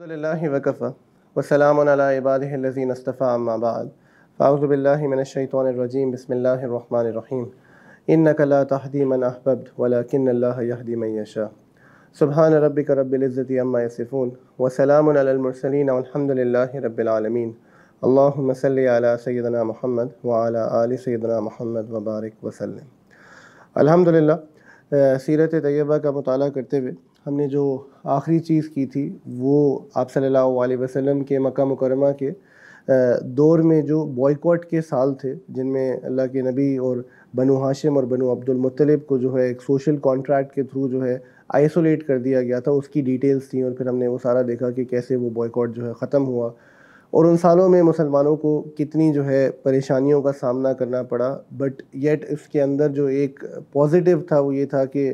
الحمد لله وكفى وسلام على عباده الذين اصطفى اما بعد۔ فاعوذ بالله من الشيطان الرجيم بسم الله الرحمن الرحيم انك لا تهدي من احببت ولكن الله يهدي من يشاء سبحان ربك رب العزه عما يصفون وسلام على المرسلين والحمد لله رب العالمين اللهم صل على سيدنا محمد وعلى ال سيدنا محمد وبارك وسلم۔ الحمد للہ سیرت طیبہ کا مطالعہ کرتے ہوئے ہم نے جو آخری چیز کی تھی وہ آپ صلی اللہ علیہ وسلم کے مکہ مکرمہ کے دور میں جو بوائیکاٹ کے سال تھے، جن میں اللہ کے نبی اور بنو ہاشم اور بنو عبد المطلب کو جو ہے ایک سوشل کانٹریکٹ کے تھرو جو ہے آئسولیٹ کر دیا گیا تھا، اس کی ڈیٹیلز تھیں اور پھر ہم نے وہ سارا دیکھا کہ کیسے وہ بوائیکاٹ جو ہے ختم ہوا۔ اور ان سالوں میں مسلمانوں کو کتنی جو ہے پریشانیوں کا سامنا کرنا پڑا بٹ یٹ اس کے اندر جو ایک پازیٹیو تھا وہ یہ تھا کہ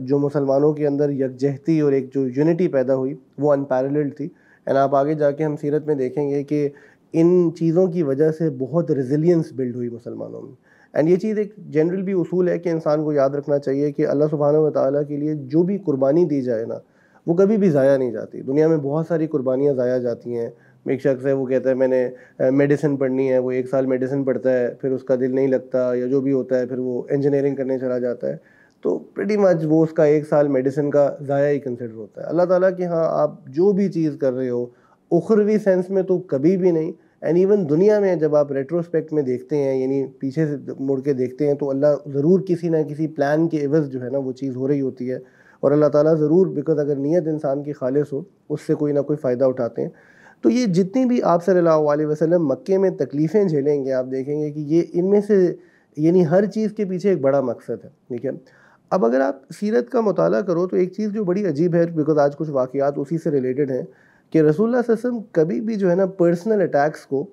جو مسلمانوں کے اندر یکجہتی اور ایک جو یونٹی پیدا ہوئی، وہ انپیرلڈ تھی۔ اینڈ آپ آگے جا کے ہم سیرت میں دیکھیں گے کہ ان چیزوں کی وجہ سے بہت ریزیلینس بلڈ ہوئی مسلمانوں میں۔ اینڈ یہ چیز ایک جنرل بھی اصول ہے کہ انسان کو یاد رکھنا چاہیے کہ اللہ سبحانہ و تعالیٰ کے لیے جو بھی قربانی دی جائے نا، وہ کبھی بھی ضائع نہیں جاتی۔ دنیا میں بہت ساری قربانیاں ضائع جاتی ہیں۔ ایک شخص ہے، وہ کہتا ہے، میں نے میڈیسن پڑھنی ہے، وہ ایک سال میڈیسن پڑھتا ہے، پھر اس کا دل نہیں لگتا یا جو بھی ہوتا ہے، پھر وہ انجینئرنگ کرنے چلا جاتا ہے۔ تو پریٹی مچ وہ اس کا ایک سال میڈیسن کا ضائع ہی کنسیڈر ہوتا ہے۔ اللہ تعالیٰ کہ ہاں آپ جو بھی چیز کر رہے ہو، اخروی سینس میں تو کبھی بھی نہیں۔ اینڈ ایون دنیا میں جب آپ ریٹروسپیکٹ میں دیکھتے ہیں یعنی پیچھے سے مڑ کے دیکھتے ہیں، تو اللہ ضرور کسی نہ کسی پلان کے عوض جو ہے نا، وہ چیز ہو رہی ہوتی ہے۔ اور اللہ تعالیٰ ضرور بیکاز اگر نیت انسان کی خالص ہو، اس سے کوئی نہ کوئی فائدہ اٹھاتے ہیں۔ تو یہ جتنی بھی آپ صلی اللہ علیہ وسلم مکے میں تکلیفیں جھیلیں گے، آپ دیکھیں گے کہ یہ ان میں سے یعنی ہر چیز کے پیچھے ایک بڑا مقصد ہے۔ ٹھیک ہے؟ اب اگر آپ سیرت کا مطالعہ کرو تو ایک چیز جو بڑی عجیب ہے بیکاز آج کچھ واقعات اسی سے ریلیٹڈ ہیں کہ رسول اللہ صلی اللہ علیہ وسلم کبھی بھی جو ہے نا پرسنل اٹیکس کو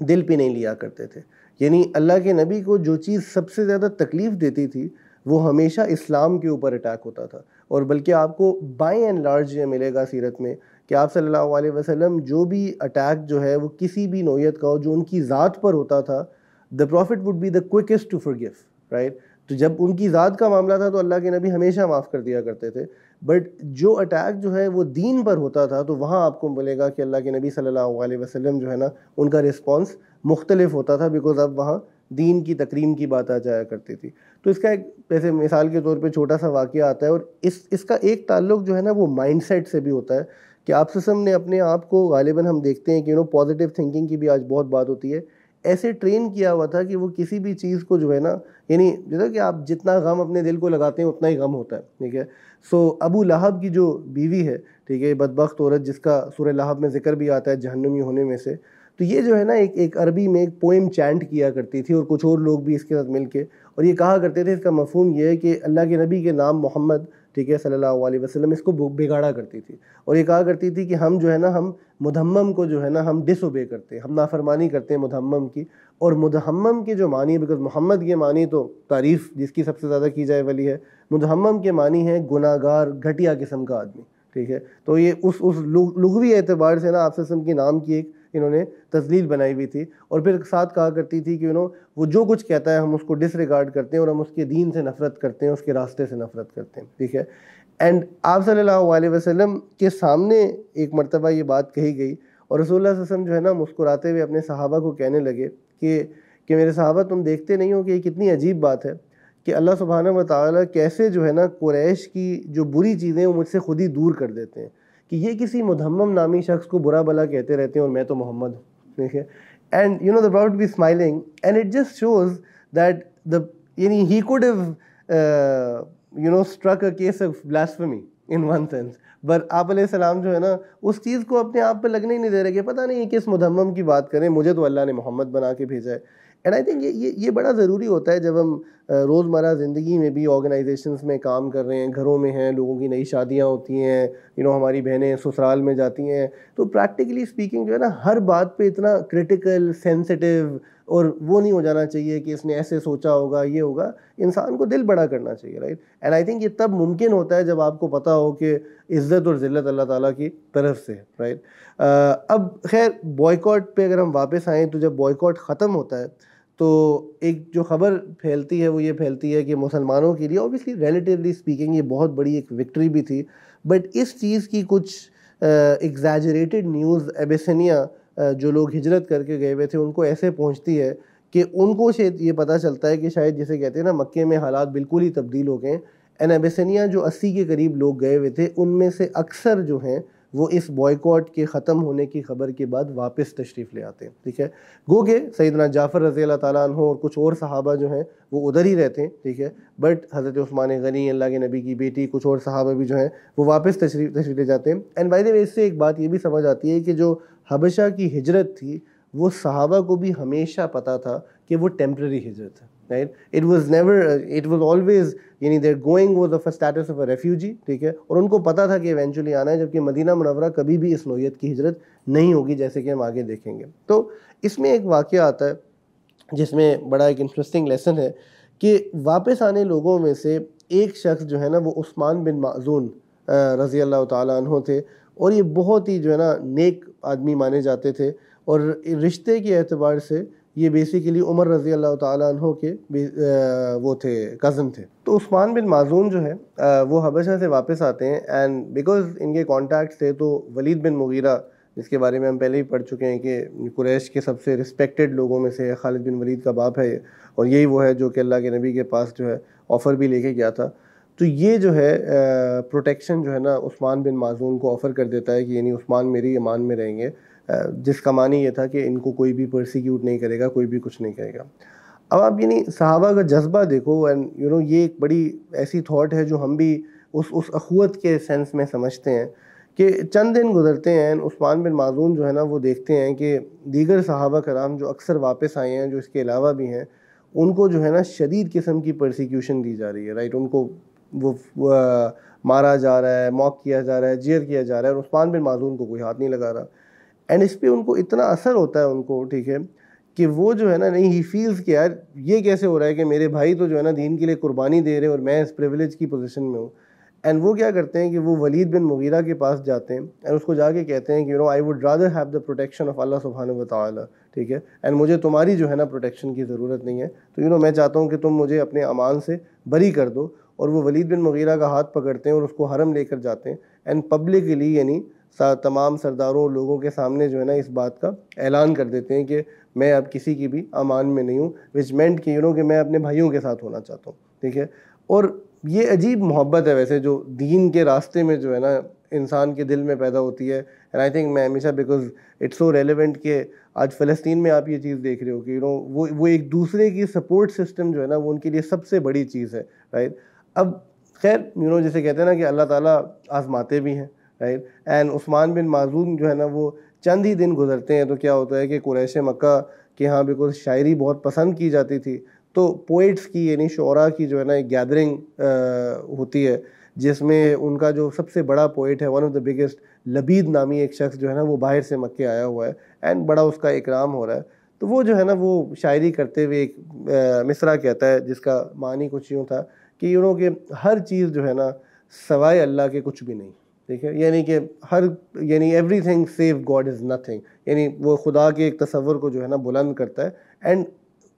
دل پہ نہیں لیا کرتے تھے۔ یعنی اللہ کے نبی کو جو چیز سب سے زیادہ تکلیف دیتی تھی، وہ ہمیشہ اسلام کے اوپر اٹیک ہوتا تھا۔ اور بلکہ آپ کو بائی اینڈ لارج یہ ملے گا سیرت میں کہ آپ صلی اللہ علیہ وسلم جو بھی اٹیک جو ہے، وہ کسی بھی نوعیت کا ہو جو ان کی ذات پر ہوتا تھا the prophet would be the quickest to for right تو جب ان کی ذات کا معاملہ تھا تو اللہ کے نبی ہمیشہ معاف کر دیا کرتے تھے۔ بٹ جو اٹیک جو ہے وہ دین پر ہوتا تھا تو وہاں آپ کو ملے گا کہ اللہ کے نبی صلی اللہ علیہ وسلم جو ہے نا، ان کا رسپانس مختلف ہوتا تھا بیکاز اب وہاں دین کی تقریم کی بات آ جایا کرتی تھی۔ تو اس کا ایک ویسے مثال کے طور پہ چھوٹا سا واقعہ آتا ہے اور اس اس کا ایک تعلق جو ہے نا وہ مائنڈ سیٹ سے بھی ہوتا ہے کہ آپ سسم نے اپنے آپ کو غالباً ہم دیکھتے ہیں کہ یو نو پازیٹیو تھنکنگ کی بھی آج بہت بات ہوتی ہے۔ ایسے ٹرین کیا ہوا تھا کہ وہ کسی بھی چیز کو جو ہے نا یعنی جیسا کہ آپ جتنا غم اپنے دل کو لگاتے ہیں اتنا ہی غم ہوتا ہے، ٹھیک ہے؟ سو ابو لہب کی جو بیوی ہے، ٹھیک ہے، بدبخت عورت جس کا سورہ لہب میں ذکر بھی آتا ہے جہنمی ہونے میں سے، تو یہ جو ہے نا ایک ایک عربی میں ایک پوئم چینٹ کیا کرتی تھی اور کچھ اور لوگ بھی اس کے ساتھ مل کے، اور یہ کہا کرتے تھے، اس کا مفہوم یہ ہے کہ اللہ کے نبی کے نام محمد ٹھیک ہے، صلی اللہ علیہ وسلم اس کو بگاڑا کرتی تھی۔ اور یہ کہا کرتی تھی کہ ہم جو ہے نا، ہم مدھمم کو جو ہے نا، ہم ڈس اوبے کرتے ہیں۔ ہم نافرمانی کرتے ہیں مدھمم کی۔ اور مدھمم کے جو معنی بیکاز محمد کے معنی تو تعریف جس کی سب سے زیادہ کی جائے والی ہے۔ مدھمم کے معنی ہے گناہ گار گھٹیا قسم کا آدمی۔ ٹھیک ہے؟ تو یہ اس اس لغوی اعتبار سے نا، آپ وسلم کے نام کی ایک انہوں نے تزلیل بنائی ہوئی تھی اور پھر ساتھ کہا کرتی تھی کہ انہوں وہ جو کچھ کہتا ہے ہم اس کو ڈس ریگارڈ کرتے ہیں اور ہم اس کے دین سے نفرت کرتے ہیں، اس کے راستے سے نفرت کرتے ہیں، ٹھیک ہے؟ اینڈ آپ صلی اللہ علیہ وسلم کے سامنے ایک مرتبہ یہ بات کہی گئی اور رسول اللہ علیہ وسلم جو ہے نا مسکراتے ہوئے اپنے صحابہ کو کہنے لگے کہ کہ میرے صحابہ تم دیکھتے نہیں ہو کہ یہ کتنی عجیب بات ہے کہ اللہ سبحانہ و تعالیٰ کیسے جو ہے نا قریش کی جو بری چیزیں وہ مجھ سے خود ہی دور کر دیتے ہیں۔ کہ یہ کسی مدھمم نامی شخص کو برا بلا کہتے رہتے ہیں اور میں تو محمد ہوں۔ ٹھیک ہے؟ And you know the proud be smiling and it just shows that the یعنی he could have you know struck a case of blasphemy in one sense بر آپ علیہ السلام جو ہے نا، اس چیز کو اپنے آپ پہ لگنے ہی نہیں دے رہے کہ پتہ نہیں کس مدھمم کی بات کریں، مجھے تو اللہ نے محمد بنا کے بھیجا ہے۔ اینڈ آئی تھنک یہ یہ بڑا ضروری ہوتا ہے جب ہم روزمرہ زندگی میں بھی آرگنائزیشنس میں کام کر رہے ہیں، گھروں میں ہیں، لوگوں کی نئی شادیاں ہوتی ہیں یو نو ہماری بہنیں سسرال میں جاتی ہیں۔ تو پریکٹیکلی اسپیکنگ جو ہے نا، ہر بات پہ اتنا کرٹیکل سینسٹیو اور وہ نہیں ہو جانا چاہیے کہ اس نے ایسے سوچا ہوگا، یہ ہوگا۔ انسان کو دل بڑا کرنا چاہیے رائٹ اینڈ آئی تھنک یہ تب ممکن ہوتا ہے جب آپ کو پتہ ہو کہ عزت اور ذلت اللہ تعالیٰ کی طرف سے رائٹ اب خیر بوائے پہ اگر ہم واپس آئیں تو جب بوائے ختم ہوتا ہے تو ایک جو خبر پھیلتی ہے وہ یہ پھیلتی ہے کہ مسلمانوں کے لیے اوبیسلی ریلیٹیولی اسپیکنگ یہ بہت بڑی ایک وکٹری بھی تھی بٹ اس چیز کی کچھ ایگزیجریٹڈ نیوز ایبیسنیا جو لوگ ہجرت کر کے گئے ہوئے تھے، ان کو ایسے پہنچتی ہے کہ ان کو شاید یہ پتہ چلتا ہے کہ شاید جسے کہتے ہیں نا مکے میں حالات بالکل ہی تبدیل ہو گئے ہیں۔ این ایبیسنیا جو اسی کے قریب لوگ گئے ہوئے تھے، ان میں سے اکثر جو ہیں وہ اس بوائکاٹ کے ختم ہونے کی خبر کے بعد واپس تشریف لے آتے ہیں، ٹھیک ہے؟ گو کہ سیدنا جعفر رضی اللہ تعالیٰ عنہ اور کچھ اور صحابہ جو ہیں وہ ادھر ہی رہتے ہیں، ٹھیک ہے؟ بٹ حضرت عثمان غنی، اللہ کے نبی کی بیٹی، کچھ اور صحابہ بھی جو ہیں وہ واپس تشریف تشریف لے جاتے ہیں۔ اینڈ بائی دے اس سے ایک بات یہ بھی سمجھ آتی ہے کہ جو حبشہ کی ہجرت تھی، وہ صحابہ کو بھی ہمیشہ پتہ تھا کہ وہ ٹیمپرری ہجرت ہے۔ Right it was never it was always یعنی their going was of status of a refugee ٹھیک ہے؟ اور ان کو پتا تھا کہ ایونچولی آنا ہے، جبکہ مدینہ منورہ کبھی بھی اس نوعیت کی ہجرت نہیں ہوگی جیسے کہ ہم آگے دیکھیں گے۔ تو اس میں ایک واقعہ آتا ہے، جس میں بڑا ایک انٹرسٹنگ لیسن ہے کہ واپس آنے لوگوں میں سے ایک شخص جو ہے نا، وہ عثمان بن معذون رضی اللہ تعالیٰ عنہ تھے۔ اور یہ بہت ہی جو ہے نا، نیک آدمی مانے جاتے تھے۔ اور رشتے کے اعتبار سے یہ بیسیکلی عمر رضی اللہ تعالیٰ عنہ کے وہ تھے کزن تھے۔ تو عثمان بن معذون جو ہے وہ حبشہ سے واپس آتے ہیں اینڈ بیکاز ان کے کانٹیکٹس تھے تو ولید بن مغیرہ، جس کے بارے میں ہم پہلے ہی پڑھ چکے ہیں کہ قریش کے سب سے رسپیکٹڈ لوگوں میں سے خالد بن ولید کا باپ ہے، اور یہی وہ ہے جو کہ اللہ کے نبی کے پاس جو ہے آفر بھی لے کے گیا تھا۔ تو یہ جو ہے پروٹیکشن جو ہے نا عثمان بن معذون کو آفر کر دیتا ہے کہ یعنی عثمان میری امان میں رہیں گے۔ جس کا معنی یہ تھا کہ ان کو کوئی بھی پرسیکیوٹ نہیں کرے گا، کوئی بھی کچھ نہیں کرے گا۔ اب آپ یعنی صحابہ کا جذبہ دیکھو اینڈ یو نو یہ ایک بڑی ایسی تھاٹ ہے جو ہم بھی اس اس اخوت کے سینس میں سمجھتے ہیں کہ چند دن گزرتے ہیں عثمان بن معذون جو ہے نا وہ دیکھتے ہیں کہ دیگر صحابہ کرام جو اکثر واپس آئے ہیں، جو اس کے علاوہ بھی ہیں، ان کو جو ہے نا شدید قسم کی پرسیکیوشن دی جا رہی ہے رائٹ ان کو وہ مارا جا رہا ہے موک کیا جا رہا ہے جیئر کیا جا رہا ہے، اور عثمان بن معذون کو کوئی ہاتھ نہیں لگا رہا۔ اینڈ اس پہ ان کو اتنا اثر ہوتا ہے ان کو، ٹھیک ہے، کہ وہ جو ہے نا، نہیں ہی فیلز کہ یار، یہ کیسے ہو رہا ہے کہ میرے بھائی تو جو ہے نا دین کے لیے قربانی دے رہے ہیں اور میں اس پریولیج کی پوزیشن میں ہوں۔ اینڈ وہ کیا کرتے ہیں کہ وہ ولید بن مغیرہ کے پاس جاتے ہیں اینڈ اس کو جا کے کہتے ہیں کہ you know I would rather have the protection of Allah سبحانہ و تعالیٰ ٹھیک ہے۔ اینڈ مجھے تمہاری جو ہے نا پروٹیکشن کی ضرورت نہیں ہے۔ تو یو نو میں چاہتا ہوں کہ تم مجھے اپنے امان سے بری کر دو۔ اور وہ ولید بن مغیرہ کا ہاتھ پکڑتے ہیں اور اس کو حرم لے کر جاتے ہیں۔ اینڈ پبلکلی یعنی تمام سرداروں اور لوگوں کے سامنے جو ہے نا اس بات کا اعلان کر دیتے ہیں کہ میں اب کسی کی بھی امان میں نہیں ہوں وچ مینٹ کی یو نو کہ میں اپنے بھائیوں کے ساتھ ہونا چاہتا ہوں، ٹھیک ہے؟ اور یہ عجیب محبت ہے ویسے جو دین کے راستے میں جو ہے نا انسان کے دل میں پیدا ہوتی ہے اینڈ آئی تھنک میں ہمیشہ بیکاز اٹس سو ریلیونٹ کہ آج فلسطین میں آپ یہ چیز دیکھ رہے ہو کہ یو نو وہ وہ ایک دوسرے کی سپورٹ سسٹم جو ہے نا وہ ان کے لیے سب سے بڑی چیز ہے رائٹ اب خیر یو نو جیسے کہتے ہیں نا کہ اللہ تعالیٰ آزماتے بھی ہیں رائٹ اینڈ عثمان بن معذون جو ہے نا وہ چند ہی دن گزرتے ہیں تو کیا ہوتا ہے کہ قریش مکہ کے ہاں بالکل شاعری بہت پسند کی جاتی تھی تو پوئٹس کی یعنی شعراء کی جو ہے نا ایک گیدرنگ ہوتی ہے جس میں ان کا جو سب سے بڑا پوئٹ ہے one of the biggest Labid نامی ایک شخص جو ہے نا وہ باہر سے مکے آیا ہوا ہے اینڈ بڑا اس کا اکرام ہو رہا ہے۔ تو وہ جو ہے نا وہ شاعری کرتے ہوئے ایک مصرع کہتا ہے جس کا معنی کچھ یوں تھا کہ یوں کہ ہر چیز جو ہے نا سوائے اللہ کے کچھ بھی نہیں۔ ٹھیک ہے؟ یعنی کہ ہر یعنی everything save God is nothing یعنی وہ خدا کے ایک تصور کو جو ہے نا بلند کرتا ہے. اینڈ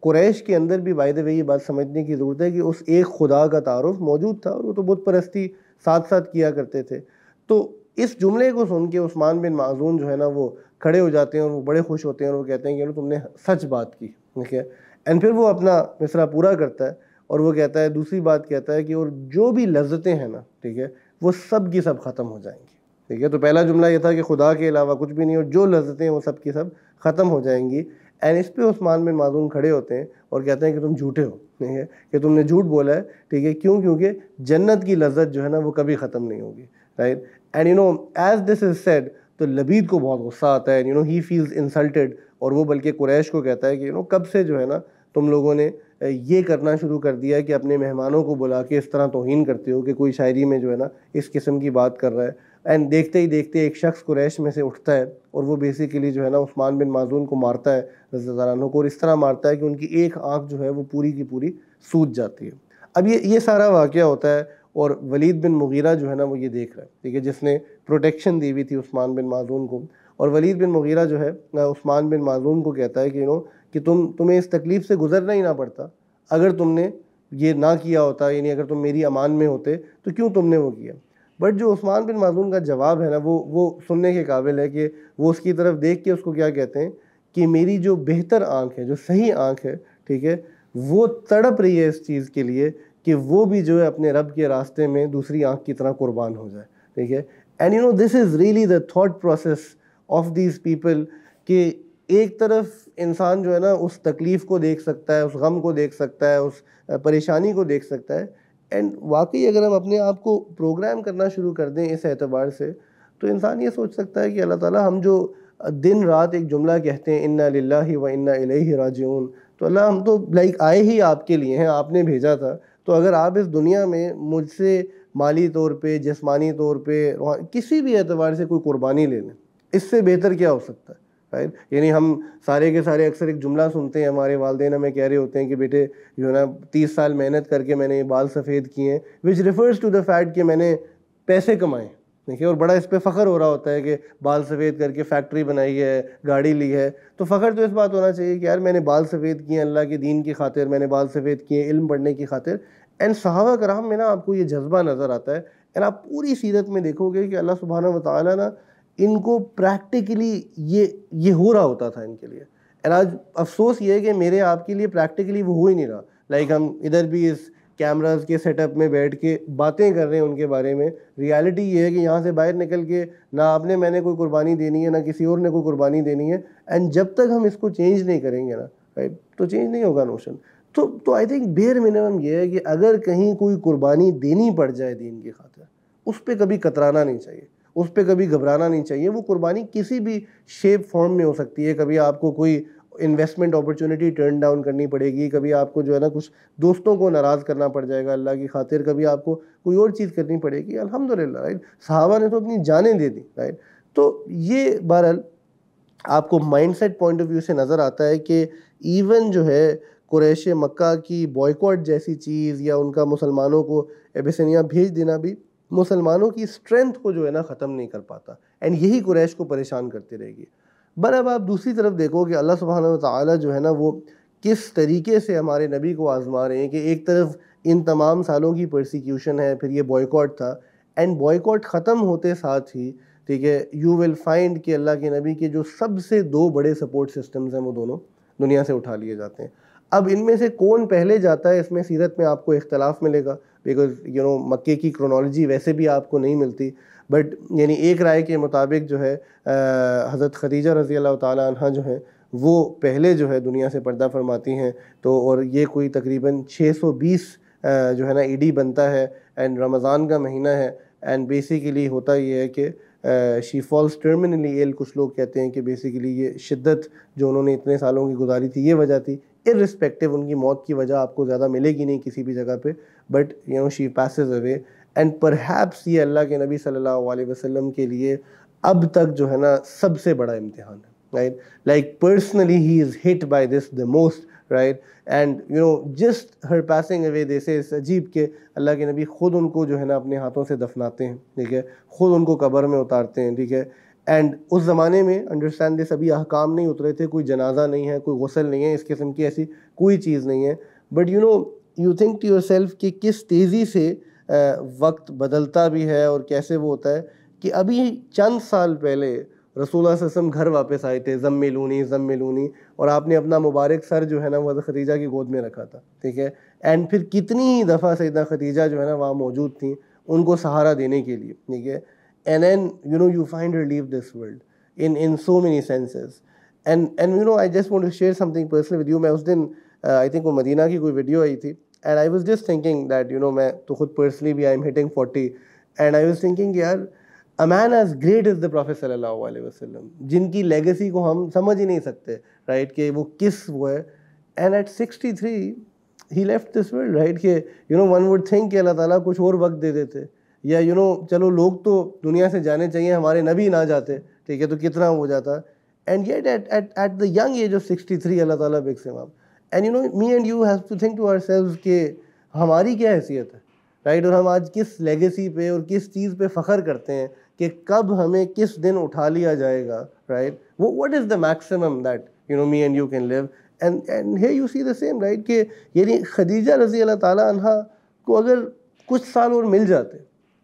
قریش کے اندر بھی بائی وے یہ بات سمجھنے کی ضرورت ہے کہ اس ایک خدا کا تعارف موجود تھا اور وہ تو بت پرستی ساتھ ساتھ کیا کرتے تھے. تو اس جملے کو سن کے عثمان بن معذون جو ہے نا وہ کھڑے ہو جاتے ہیں اور وہ بڑے خوش ہوتے ہیں اور وہ کہتے ہیں کہ تم نے سچ بات کی، ٹھیک ہے؟ اینڈ پھر وہ اپنا مصرع پورا کرتا ہے اور وہ کہتا ہے، دوسری بات کہتا ہے کہ اور جو بھی لذتیں ہیں نا، ٹھیک ہے؟ وہ سب کی سب ختم ہو جائیں گی۔ ٹھیک ہے، تو پہلا جملہ یہ تھا کہ خدا کے علاوہ کچھ بھی نہیں اور جو لذتیں ہیں وہ سب کی سب ختم ہو جائیں گی۔ اینڈ اس پہ عثمان بن معذون کھڑے ہوتے ہیں اور کہتے ہیں کہ تم جھوٹے ہو۔ ٹھیک ہے، کہ تم نے جھوٹ بولا ہے۔ ٹھیک ہے، کیوں؟ کیونکہ جنت کی لذت جو ہے نا وہ کبھی ختم نہیں ہوگی۔ Right and you know as this is said تو لبید کو بہت غصہ آتا ہے۔ You know he feels insulted اور وہ بلکہ قریش کو کہتا ہے کہ یو نو کب سے جو ہے نا تم لوگوں نے یہ کرنا شروع کر دیا کہ اپنے مہمانوں کو بلا کے اس طرح توہین کرتے ہو کہ کوئی شاعری میں جو ہے نا اس قسم کی بات کر رہا ہے۔ اینڈ دیکھتے ہی دیکھتے ایک شخص قریش میں سے اٹھتا ہے اور وہ بیسیکلی جو ہے نا عثمان بن معذون کو مارتا ہے، رضی اللہ عنہ کو، اور اس طرح مارتا ہے کہ ان کی ایک آنکھ جو ہے وہ پوری کی پوری سوج جاتی ہے۔ اب یہ یہ سارا واقعہ ہوتا ہے اور ولید بن مغیرہ جو ہے نا وہ یہ دیکھ رہا ہے۔ ٹھیک ہے، جس نے پروٹیکشن دی ہوئی تھی عثمان بن معذون کو۔ اور ولید بن مغیرہ جو ہے، عثمان بن معذون کو کہتا ہے کہ نو کہ تم تمہیں اس تکلیف سے گزرنا ہی نہ پڑتا۔ اگر تم نے یہ نہ کیا ہوتا یعنی اگر تم میری امان میں ہوتے، تو کیوں تم نے وہ کیا؟ بٹ جو عثمان بن معذون کا جواب ہے نا، وہ وہ سننے کے قابل ہے کہ وہ اس کی طرف دیکھ کے اس کو کیا کہتے ہیں کہ میری جو بہتر آنکھ ہے، جو صحیح آنکھ ہے، ٹھیک ہے، وہ تڑپ رہی ہے اس چیز کے لیے کہ وہ بھی جو ہے اپنے رب کے راستے میں دوسری آنکھ کی طرح قربان ہو جائے۔ ٹھیک ہے؟ And you know this is really the thought process of these people کہ ایک طرف انسان جو ہے نا، اس تکلیف کو دیکھ سکتا ہے، اس غم کو دیکھ سکتا ہے، اس پریشانی کو دیکھ سکتا ہے۔ اینڈ واقعی اگر ہم اپنے آپ کو پروگرام کرنا شروع کر دیں اس اعتبار سے، تو انسان یہ سوچ سکتا ہے کہ اللہ تعالیٰ ہم جو دن رات ایک جملہ کہتے ہیں، انا للہ و انا الیہ راجعون تو اللہ ہم تو لائک آئے ہی آپ کے لیے ہیں، آپ نے بھیجا تھا۔ تو اگر آپ اس دنیا میں مجھ سے مالی طور پہ، جسمانی طور پہ کسی بھی اعتبار سے کوئی قربانی لے لیں، اس سے بہتر کیا ہو سکتا ہے؟ رائٹ یعنی ہم سارے کے سارے اکثر ایک جملہ سنتے ہیں، ہمارے والدین ہمیں کہہ رہے ہوتے ہیں کہ بیٹے جو ہے نا، تیس سال محنت کر کے میں نے یہ بال سفید کیے ہیں which refers to the fact کہ میں نے پیسے کمائے دیکھیے، اور بڑا اس پہ فخر ہو رہا ہوتا ہے کہ بال سفید کر کے فیکٹری بنائی ہے، گاڑی لی ہے۔ تو فخر تو اس بات ہونا چاہیے کہ یار میں نے بال سفید کیے اللہ کے دین کی خاطر، میں نے بال سفید کیے علم پڑھنے کی خاطر۔ اینڈ صحابہ کرام میں نا آپ کو یہ جذبہ نظر آتا ہے۔ اینڈ آپ پوری سیرت میں دیکھو گے کہ اللہ سبحانہ و تعالیٰ نا ان کو پریکٹیکلی یہ یہ ہو رہا ہوتا تھا ان کے لیے۔ اینڈ آج افسوس یہ ہے کہ میرے آپ کے لیے پریکٹیکلی وہ ہو ہی نہیں رہا۔ لائک ہم ادھر بھی اس کیمراز کے سیٹ اپ میں بیٹھ کے باتیں کر رہے ہیں ان کے بارے میں۔ ریالٹی یہ ہے کہ یہاں سے باہر نکل کے نہ آپ نے میں نے کوئی قربانی دینی ہے، نہ کسی اور نے کوئی قربانی دینی ہے۔ اینڈ جب تک ہم اس کو چینج نہیں کریں گے نا رائٹ تو چینج نہیں ہوگا نوشن تو تو آئی تھنک بیر منیمم یہ ہے کہ اگر کہیں کوئی قربانی دینی پڑ جائے دین کی خاطر، اس پہ کبھی کترانا نہیں چاہیے۔ اس پہ کبھی گھبرانا نہیں چاہیے۔ وہ قربانی کسی بھی شیپ فارم میں ہو سکتی ہے۔ کبھی آپ کو کوئی انویسٹمنٹ اپرچونیٹی ٹرن ڈاؤن کرنی پڑے گی۔ کبھی آپ کو جو ہے نا کچھ دوستوں کو ناراض کرنا پڑ جائے گا۔ اللہ کی خاطر کبھی آپ کو کوئی اور چیز کرنی پڑے گی۔ الحمد للہ رائٹ صحابہ نے تو اپنی جانیں دے دی رائٹ تو یہ بہرحال آپ کو mindset point of view سے نظر آتا ہے کہ ایون جو ہے قریش مکہ کی بوائکاٹ جیسی چیز یا ان کا مسلمانوں کو ایبیسنیا بھیج دینا بھی مسلمانوں کی اسٹرینتھ کو جو ہے نا ختم نہیں کر پاتا۔ اینڈ یہی قریش کو پریشان کرتی رہے گی۔ بر اب آپ دوسری طرف دیکھو کہ اللہ سبحانہ و تعالیٰ جو ہے نا وہ کس طریقے سے ہمارے نبی کو آزما رہے ہیں کہ ایک طرف ان تمام سالوں کی پرسیکیوشن ہے، پھر یہ بوائکاٹ تھا۔ اینڈ بوائکاٹ ختم ہوتے ساتھ ہی، ٹھیک ہے یو ول فائنڈ کہ اللہ کے نبی کے جو سب سے دو بڑے سپورٹ سسٹمز ہیں وہ دونوں دنیا سے اٹھا لیے جاتے ہیں۔ اب ان میں سے کون پہلے جاتا ہے، اس میں سیرت میں آپ کو اختلاف ملے گا۔ بیکاز یو نو مکے کی کرونالوجی ویسے بھی آپ کو نہیں ملتی. بٹ یعنی ایک رائے کے مطابق جو ہے حضرت خدیجہ رضی اللہ تعالیٰ عنہ جو ہیں، وہ پہلے جو ہے دنیا سے پردہ فرماتی ہیں. تو، اور یہ کوئی تقریباً چھ سو بیس جو ہے نا ایڈی بنتا ہے اینڈ رمضان کا مہینہ ہے. اینڈ بیسیکلی ہوتا یہ ہے کہ شی فالس ٹرمنلی ایل کچھ لوگ کہتے ہیں کہ بیسیکلی یہ شدت جو انہوں نے اتنے سالوں کی گزاری تھی، یہ وجہ تھی. ارسپیکٹیو ان کی موت کی وجہ آپ کو زیادہ ملے گی نہیں کسی بھی جگہ پہ. But you know she passes away and perhaps یہ اللہ کے نبی صلی اللہ علیہ وسلم کے لیے اب تک جو ہے نا سب سے بڑا امتحان ہے right like personally he is hit by this the most right and you know just her passing away دیسے اس عجیب کہ اللہ کے نبی خود ان کو جو ہے نا اپنے ہاتھوں سے دفناتے ہیں، ٹھیک ہے؟ خود ان کو قبر میں اتارتے ہیں، ٹھیک ہے؟ اینڈ اس زمانے میں انڈرسٹینڈ دس ابھی احکام نہیں اترے تھے، کوئی جنازہ نہیں ہے، کوئی غسل نہیں ہے، اس قسم کی ایسی کوئی چیز نہیں ہے. But you know you think to yourself کہ کس تیزی سے وقت بدلتا بھی ہے اور کیسے وہ ہوتا ہے کہ ابھی چند سال پہلے رسول اللہ علیہ وسلم گھر واپس آئے تھے ضم ملونی ضم ملونی، اور آپ نے اپنا مبارک سر جو ہے نا وہ خدیجہ کی گود میں رکھا تھا، ٹھیک ہے؟ اینڈ پھر کتنی ہی دفعہ سیدہ خدیجہ جو ہے نا وہاں موجود تھیں ان کو سہارا دینے کے لیے، ٹھیک ہے؟ And then you know you find relieve this world in in so many senses and and you know I just want to share something personal with you میں اس دن آئی تھنک وہ مدینہ کی کوئی ویڈیو آئی تھی۔ And I was just thinking that you know میں تو خود پرسنلی بھی I am hitting forty and I was thinking یار a man as great as the prophet صلی اللہ علیہ وسلم جن کی لیگسی کو ہم سمجھ ہی نہیں سکتے رائٹ کہ وہ کس وہ ہے and at sixty three he left this world right کہ you know one would think کہ اللہ تعالیٰ کچھ اور وقت دے دیتے یا یو نو چلو لوگ تو دنیا سے جانے چاہیے ہمارے نبی نہ جاتے ٹھیک ہے تو کتنا ہو جاتا and yet at at at the young age of sixty three Allah تعالیٰ بک سے and you know me and you have to think to ourselves کہ ہماری کیا حیثیت ہے رائٹ اور ہم آج کس لیگیسی پہ اور کس چیز پہ فخر کرتے ہیں کہ کب ہمیں کس دن اٹھا لیا جائے گا رائٹ وہ what is the maximum that you know me and you can live and and ہے you see the same right کہ یعنی خدیجہ رضی اللہ تعالیٰ عنہ کو اگر کچھ سال اور مل جاتے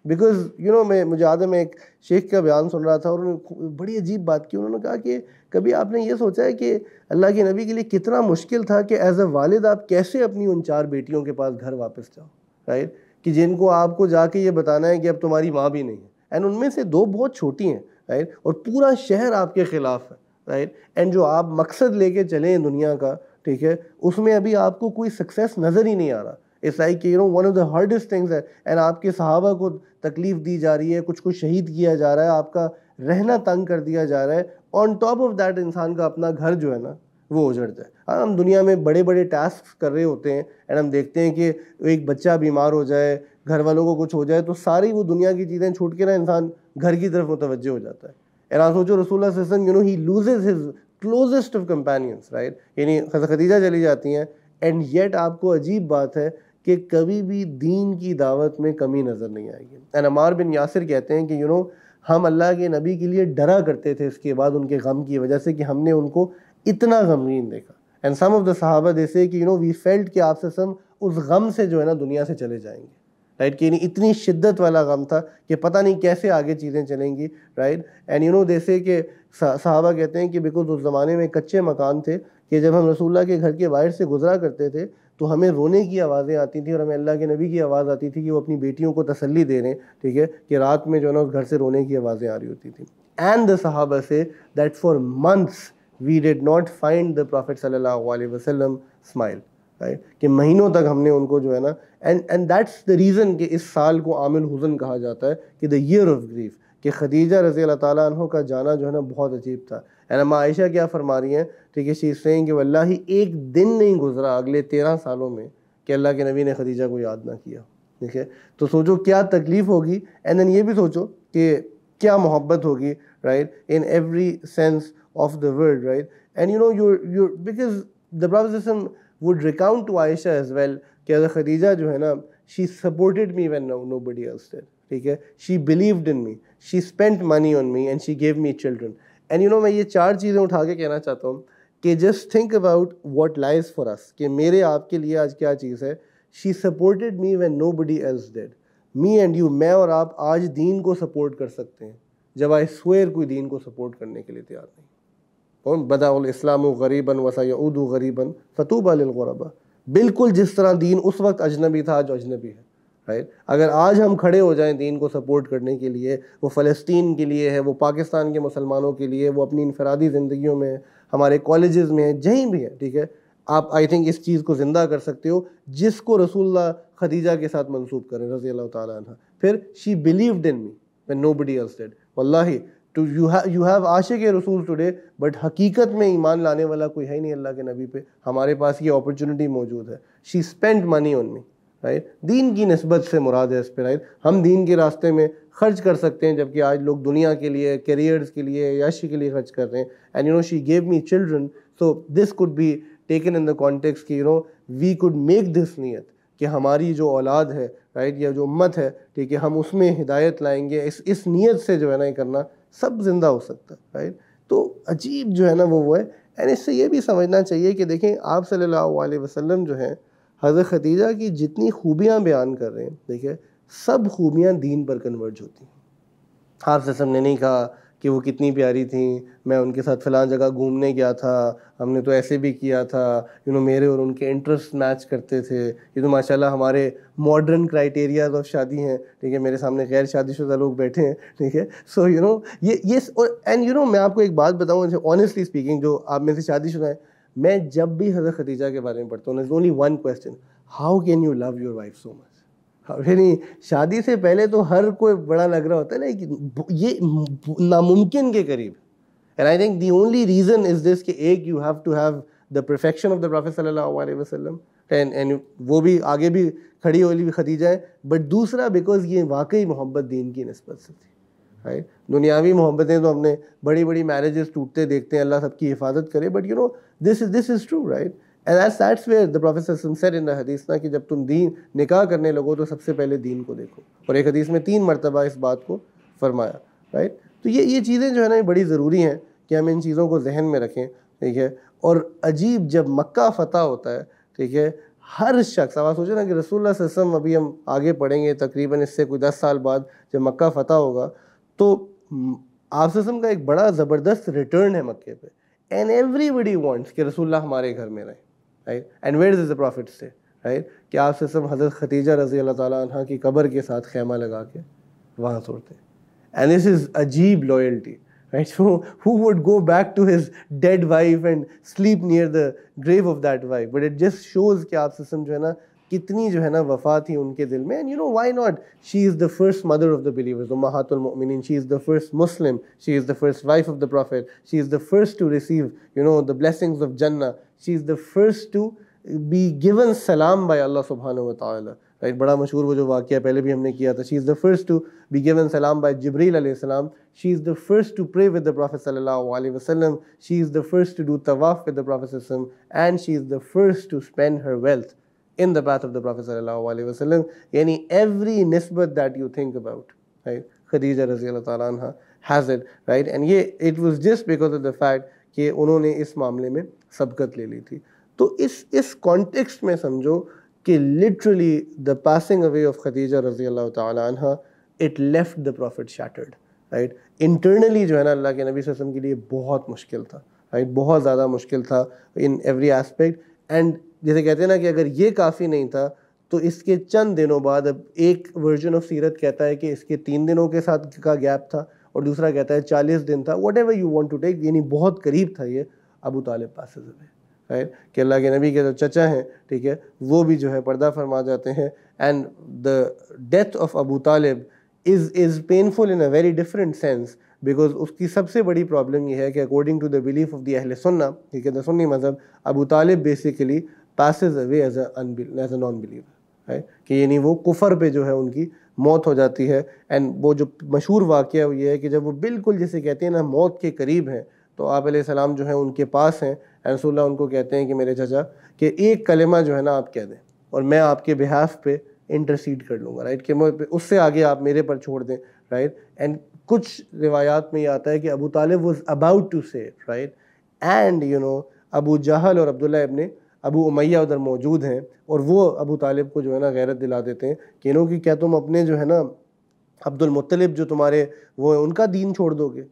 بیکاز یو نو میں مجھے یاد ہے میں ایک شیخ کا بیان سن رہا تھا اور انہوں نے بڑی عجیب بات کی۔ انہوں نے کہا کہ کبھی آپ نے یہ سوچا ہے کہ اللہ کے نبی کے لیے کتنا مشکل تھا کہ ایز اے والد آپ کیسے اپنی ان چار بیٹیوں کے پاس گھر واپس جاؤ رائٹ کہ جن کو آپ کو جا کے یہ بتانا ہے کہ اب تمہاری ماں بھی نہیں ہے۔ اینڈ ان میں سے دو بہت چھوٹی ہیں رائٹ اور پورا شہر آپ کے خلاف ہے رائٹ اینڈ جو آپ مقصد لے کے چلیں دنیا کا، ٹھیک ہے، اس میں ابھی آپ کو کوئی سکسیس نظر ہی نہیں آ رہا۔ اس لائک کہ you know one of the hardest things ہے. اینڈ آپ کے صحابہ کو تکلیف دی جا رہی ہے، کچھ کچھ شہید کیا جا رہا ہے، آپ کا رہنا تنگ کر دیا جا رہا ہے. آن ٹاپ آف دیٹ انسان کا اپنا گھر جو ہے نا، وہ اجڑ جائے. ہاں ہم دنیا میں بڑے بڑے ٹاسک کر رہے ہوتے ہیں اینڈ ہم دیکھتے ہیں کہ ایک بچہ بیمار ہو جائے، گھر والوں کو کچھ ہو جائے، تو ساری وہ دنیا کی چیزیں چھوٹ کے نا انسان گھر کی طرف متوجہ ہو جاتا ہے. اینڈ آپ سوچو، رسول اللہ وسلم you know he loses his closest of companions right یعنی خدیجہ چلی جاتی ہیں اینڈ یٹ آپ کو عجیب بات ہے کہ کبھی بھی دین کی دعوت میں کمی نظر نہیں آئے گی۔ این عمار بن یاسر کہتے ہیں کہ یو نو ہم اللہ کے نبی کے لیے ڈرا کرتے تھے اس کے بعد ان کے غم کی وجہ سے کہ ہم نے ان کو اتنا غمگین دیکھا۔ اینڈ سم آف دا صحابہ جیسے کہ یو نو وی فیلٹ کہ آپ سے سم اس غم سے جو ہے نا دنیا سے چلے جائیں گے۔ رائٹ کہ یعنی اتنی شدت والا غم تھا کہ پتہ نہیں کیسے آگے چیزیں چلیں گی۔ رائٹ اینڈ یو نو جیسے کہ صحابہ کہتے ہیں کہ بیکاز اس زمانے میں کچے مکان تھے کہ جب ہم رسول اللہ کے گھر کے باہر سے گزرا کرتے تھے تو ہمیں رونے کی آوازیں آتی تھیں اور ہمیں اللہ کے نبی کی آواز آتی تھی کہ وہ اپنی بیٹیوں کو تسلی دے رہے ہیں، ٹھیک ہے، کہ رات میں جو ہے نا اس گھر سے رونے کی آوازیں آ رہی ہوتی تھیں۔ اینڈ دا صحابہ سے that for months we did not find the prophet صلی اللہ علیہ وسلم اسمائل رائٹ کہ مہینوں تک ہم نے ان کو جو ہے نا and and that's the reason کہ اس سال کو عامل حزن کہا جاتا ہے کہ دا ایئر آف گریف کہ خدیجہ رضی اللہ تعالیٰ عنہ کا جانا جو ہے نا بہت عجیب تھا۔ اینڈ اما عائشہ کیا فرما رہی ہیں ٹھیک ہے شیز سین کہ واللہ ہی ایک دن نہیں گزرا اگلے تیرہ سالوں میں کہ اللہ کے نبی نے خدیجہ کو یاد نہ کیا، ٹھیک ہے؟ تو سوچو کیا تکلیف ہوگی اینڈ دین یہ بھی سوچو کہ کیا محبت ہوگی right in every sense of the world right and you know your your because the prophet would recount to Aisha as well کہ اگر خدیجہ جو ہے نا she supported me when no body else ٹھیک ہے؟ She believed in me she spend money on me and she gave me children and you know میں یہ چار چیزیں اٹھا کے کہنا چاہتا ہوں کہ just think about what lies for us کہ میرے آپ کے لیے آج کیا چیز ہے؟ She supported me when nobody else did me and you میں اور آپ آج دین کو سپورٹ کر سکتے ہیں، جب آئی سویر کوئی دین کو سپورٹ کرنے کے لیے تیار نہیں۔ کون؟ بدا الاسلام و غریباً وسا اردو غریباً فتوب الغربا بالکل جس طرح دین اس وقت اجنبی تھا، آج اجنبی ہے رائٹ اگر آج ہم کھڑے ہو جائیں دین کو سپورٹ کرنے کے لیے، وہ فلسطین کے لیے ہے، وہ پاکستان کے مسلمانوں کے لیے، وہ اپنی انفرادی زندگیوں میں ہمارے کالجز میں ہیں، جہیں بھی ہیں، ٹھیک ہے؟ آپ آئی تھنک اس چیز کو زندہ کر سکتے ہو، جس کو رسول اللہ خدیجہ کے ساتھ منسوب کریں، رضی اللہ تعالیٰ عنہ۔ پھر she believed in me when nobody else did واللہ ٹو یو ہیو عاشق رسول ٹوڈے بٹ حقیقت میں ایمان لانے والا کوئی ہے نہیں اللہ کے نبی پہ۔ ہمارے پاس یہ اپرچونٹی موجود ہے۔ شی spend money on me right then کی نسبت سے مراد ہے اس پہ رائٹ ہم دین کے راستے میں خرچ کر سکتے ہیں جبکہ آج لوگ دنیا کے لیے کیریئرز کے لیے یاشی کے لیے خرچ کر رہے ہیں. And you know she gave me children so this could be taken in the context that you know we could make this نیت کہ ہماری جو اولاد ہے رائٹ یا جو امت ہے ٹھیک ہے ہم اس میں ہدایت لائیں گے اس اس نیت سے جو ہے نا یہ کرنا سب زندہ ہو سکتا ہے رائٹ تو عجیب جو ہے نا وہ وہ ہے. اینڈ اس سے یہ بھی سمجھنا چاہیے کہ دیکھیں آپ صلی اللہ علیہ وسلم جو ہیں حضرت خدیجہ کی جتنی خوبیاں بیان کر رہے ہیں، دیکھیں، سب خوبیاں دین پر کنورج ہوتی ہیں۔ آپ سے نے نہیں کہا کہ وہ کتنی پیاری تھیں، میں ان کے ساتھ فلاں جگہ گھومنے گیا تھا، ہم نے تو ایسے بھی کیا تھا یو نو میرے اور ان کے انٹرسٹ میچ کرتے تھے، یہ تو ماشاء اللہ ہمارے ماڈرن کرائٹیریاز آف شادی ہیں۔ ٹھیک ہے، میرے سامنے غیر شادی شدہ لوگ بیٹھے ہیں۔ ٹھیک ہے سو یو نو یہ یہ اینڈ یو نو میں آپ کو ایک بات بتاؤں آنیسٹلی اسپیکنگ جو آپ میں سے شادی شدہ ہیں میں جب بھی حضرت خدیجہ کے بارے میں پڑھتا ہوں only one question how can you love your wife so much یعنی شادی سے پہلے تو ہر کوئی بڑا لگ رہا ہوتا ہے نا کہ یہ ناممکن کے قریب and I think the only reason is this کہ ایک you have to have the perfection of the prophet صلی اللہ علیہ وسلم اینڈ وہ بھی آگے بھی کھڑی ہوئی خدیجہ ہے۔ بٹ دوسرا بیکاز یہ واقعی محبت دین کی نسبت سے تھی۔ دنیاوی محبتیں تو ہم نے بڑی بڑی میرجز ٹوٹتے دیکھتے ہیں، اللہ سب کی حفاظت کرے but you know this is this is true right and as that's where the prophet said in حدیث نا کہ جب تم دین نکاح کرنے لگو تو سب سے پہلے دین کو دیکھو۔ اور ایک حدیث میں تین مرتبہ اس بات کو فرمایا رائٹ تو یہ یہ چیزیں جو ہے نا، یہ بڑی ضروری ہیں کہ ہم ان چیزوں کو ذہن میں رکھیں، ٹھیک ہے؟ اور عجیب جب مکہ فتح ہوتا ہے، ٹھیک ہے؟ ہر شخص، آپ سوچیں نا کہ رسول اللہ صلی اللہ علیہ وسلم ابھی ہم آگے پڑھیں گے، تقریباً اس سے کوئی دس سال بعد جب مکہ فتح ہوگا تو آپ صلی کا ایک بڑا زبردست ریٹرن ہے مکے پہ. اینڈ ایوری بڈی وانٹس کہ رسول اللہ ہمارے گھر میں رہیں right and where is the prophet سے رائٹ کہ آپ سے سب حضرت ختیجہ رضی اللہ تعالیٰ عنہ کی قبر کے ساتھ خیمہ لگا کے وہاں سوڑتے ہیں اینڈ دس از عجیب loyalty right so he would go back to his dead wife and sleep near the grave of that wife but it just shows کہ آپ سسم جو ہے نا کتنی جو ہے نا وفا تھی ان کے دل میں. And you know why not she is the first mother of the believers مہات المؤمنین she is the first Muslim she is the first wife of the prophet she is the first to receive you know the blessings of جنا she is the first to be given سلام by Allah سبحانہ و تعالیٰ right بڑا مشہور وہ جو واقعہ پہلے بھی ہم نے کیا تھا she is the first to be given سلام بائی جبریل علیہ السلام she is the first to pray with the prophet صلی اللہ علیہ وسلم she is the first to do طواف ود دا پروفیٹ وسلم and she is the first to spend her wealth in the path of the prophet صلی اللہ علیہ وسلم یعنی every نسبت that you think about right Khadija رضی اللہ تعالیٰ عنہ ہیز اٹ رائٹ اینڈ یہ it was just because of the fact کہ انہوں نے اس معاملے میں سبقت لے لی تھی تو اس اس کانٹیکسٹ میں سمجھو کہ literally the passing away of Khadija رضی اللہ تعالیٰ عنہ it left the prophet shattered right internally جو ہے نا اللہ کے نبی صلی اللہ علیہ وسلم کے لیے بہت مشکل تھا رائٹ right? بہت زیادہ مشکل تھا ان ایوری اسپیکٹ اینڈ جیسے کہتے ہیں نا کہ اگر یہ کافی نہیں تھا، تو اس کے چند دنوں بعد اب ایک ورژن آف سیرت کہتا ہے کہ اس کے تین دنوں کے ساتھ کا گیپ تھا، اور دوسرا کہتا ہے چالیس دن تھا۔ Whatever you want to take یعنی بہت قریب تھا یہ ابو طالب پاس رائٹ کہ اللہ کے نبی کے جو چچا ہیں، ٹھیک ہے، وہ بھی جو ہے پردہ فرما جاتے ہیں۔ And the death of Abu Talib is is painful in a very different sense because اس کی سب سے بڑی پرابلم یہ ہے کہ according to the belief of the اہل سننا ٹھیک ہے دا سنی مذہب، Abu Talib basically passes away as a as a non believer ہے کہ یعنی وہ کفر پہ جو ہے ان کی موت ہو جاتی ہے اینڈ وہ جو مشہور واقعہ وہ یہ ہے کہ جب وہ بالکل جسے کہتے ہیں نا موت کے قریب ہیں تو آپ علیہ السلام جو ہیں ان کے پاس ہیں رسول اللہ ان کو کہتے ہیں کہ میرے چچا کہ ایک کلمہ جو ہے نا آپ کہہ دیں اور میں آپ کے بحاف پہ انٹرسیڈ کر لوں گا رائٹ کہ اس سے آگے آپ میرے پر چھوڑ دیں رائٹ اینڈ کچھ روایات میں یہ آتا ہے کہ Abu Talib was about to say right and you know Abu Jahl اور عبداللہ ابن ابو امیہ ادھر موجود ہیں اور وہ ابو طالب کو جو ہے نا غیرت دلا دیتے ہیں کہ انہوں کی کیا تم اپنے جو ہے نا عبد المطلب جو تمہارے وہ ہیں، ان کا دین چھوڑ دو گے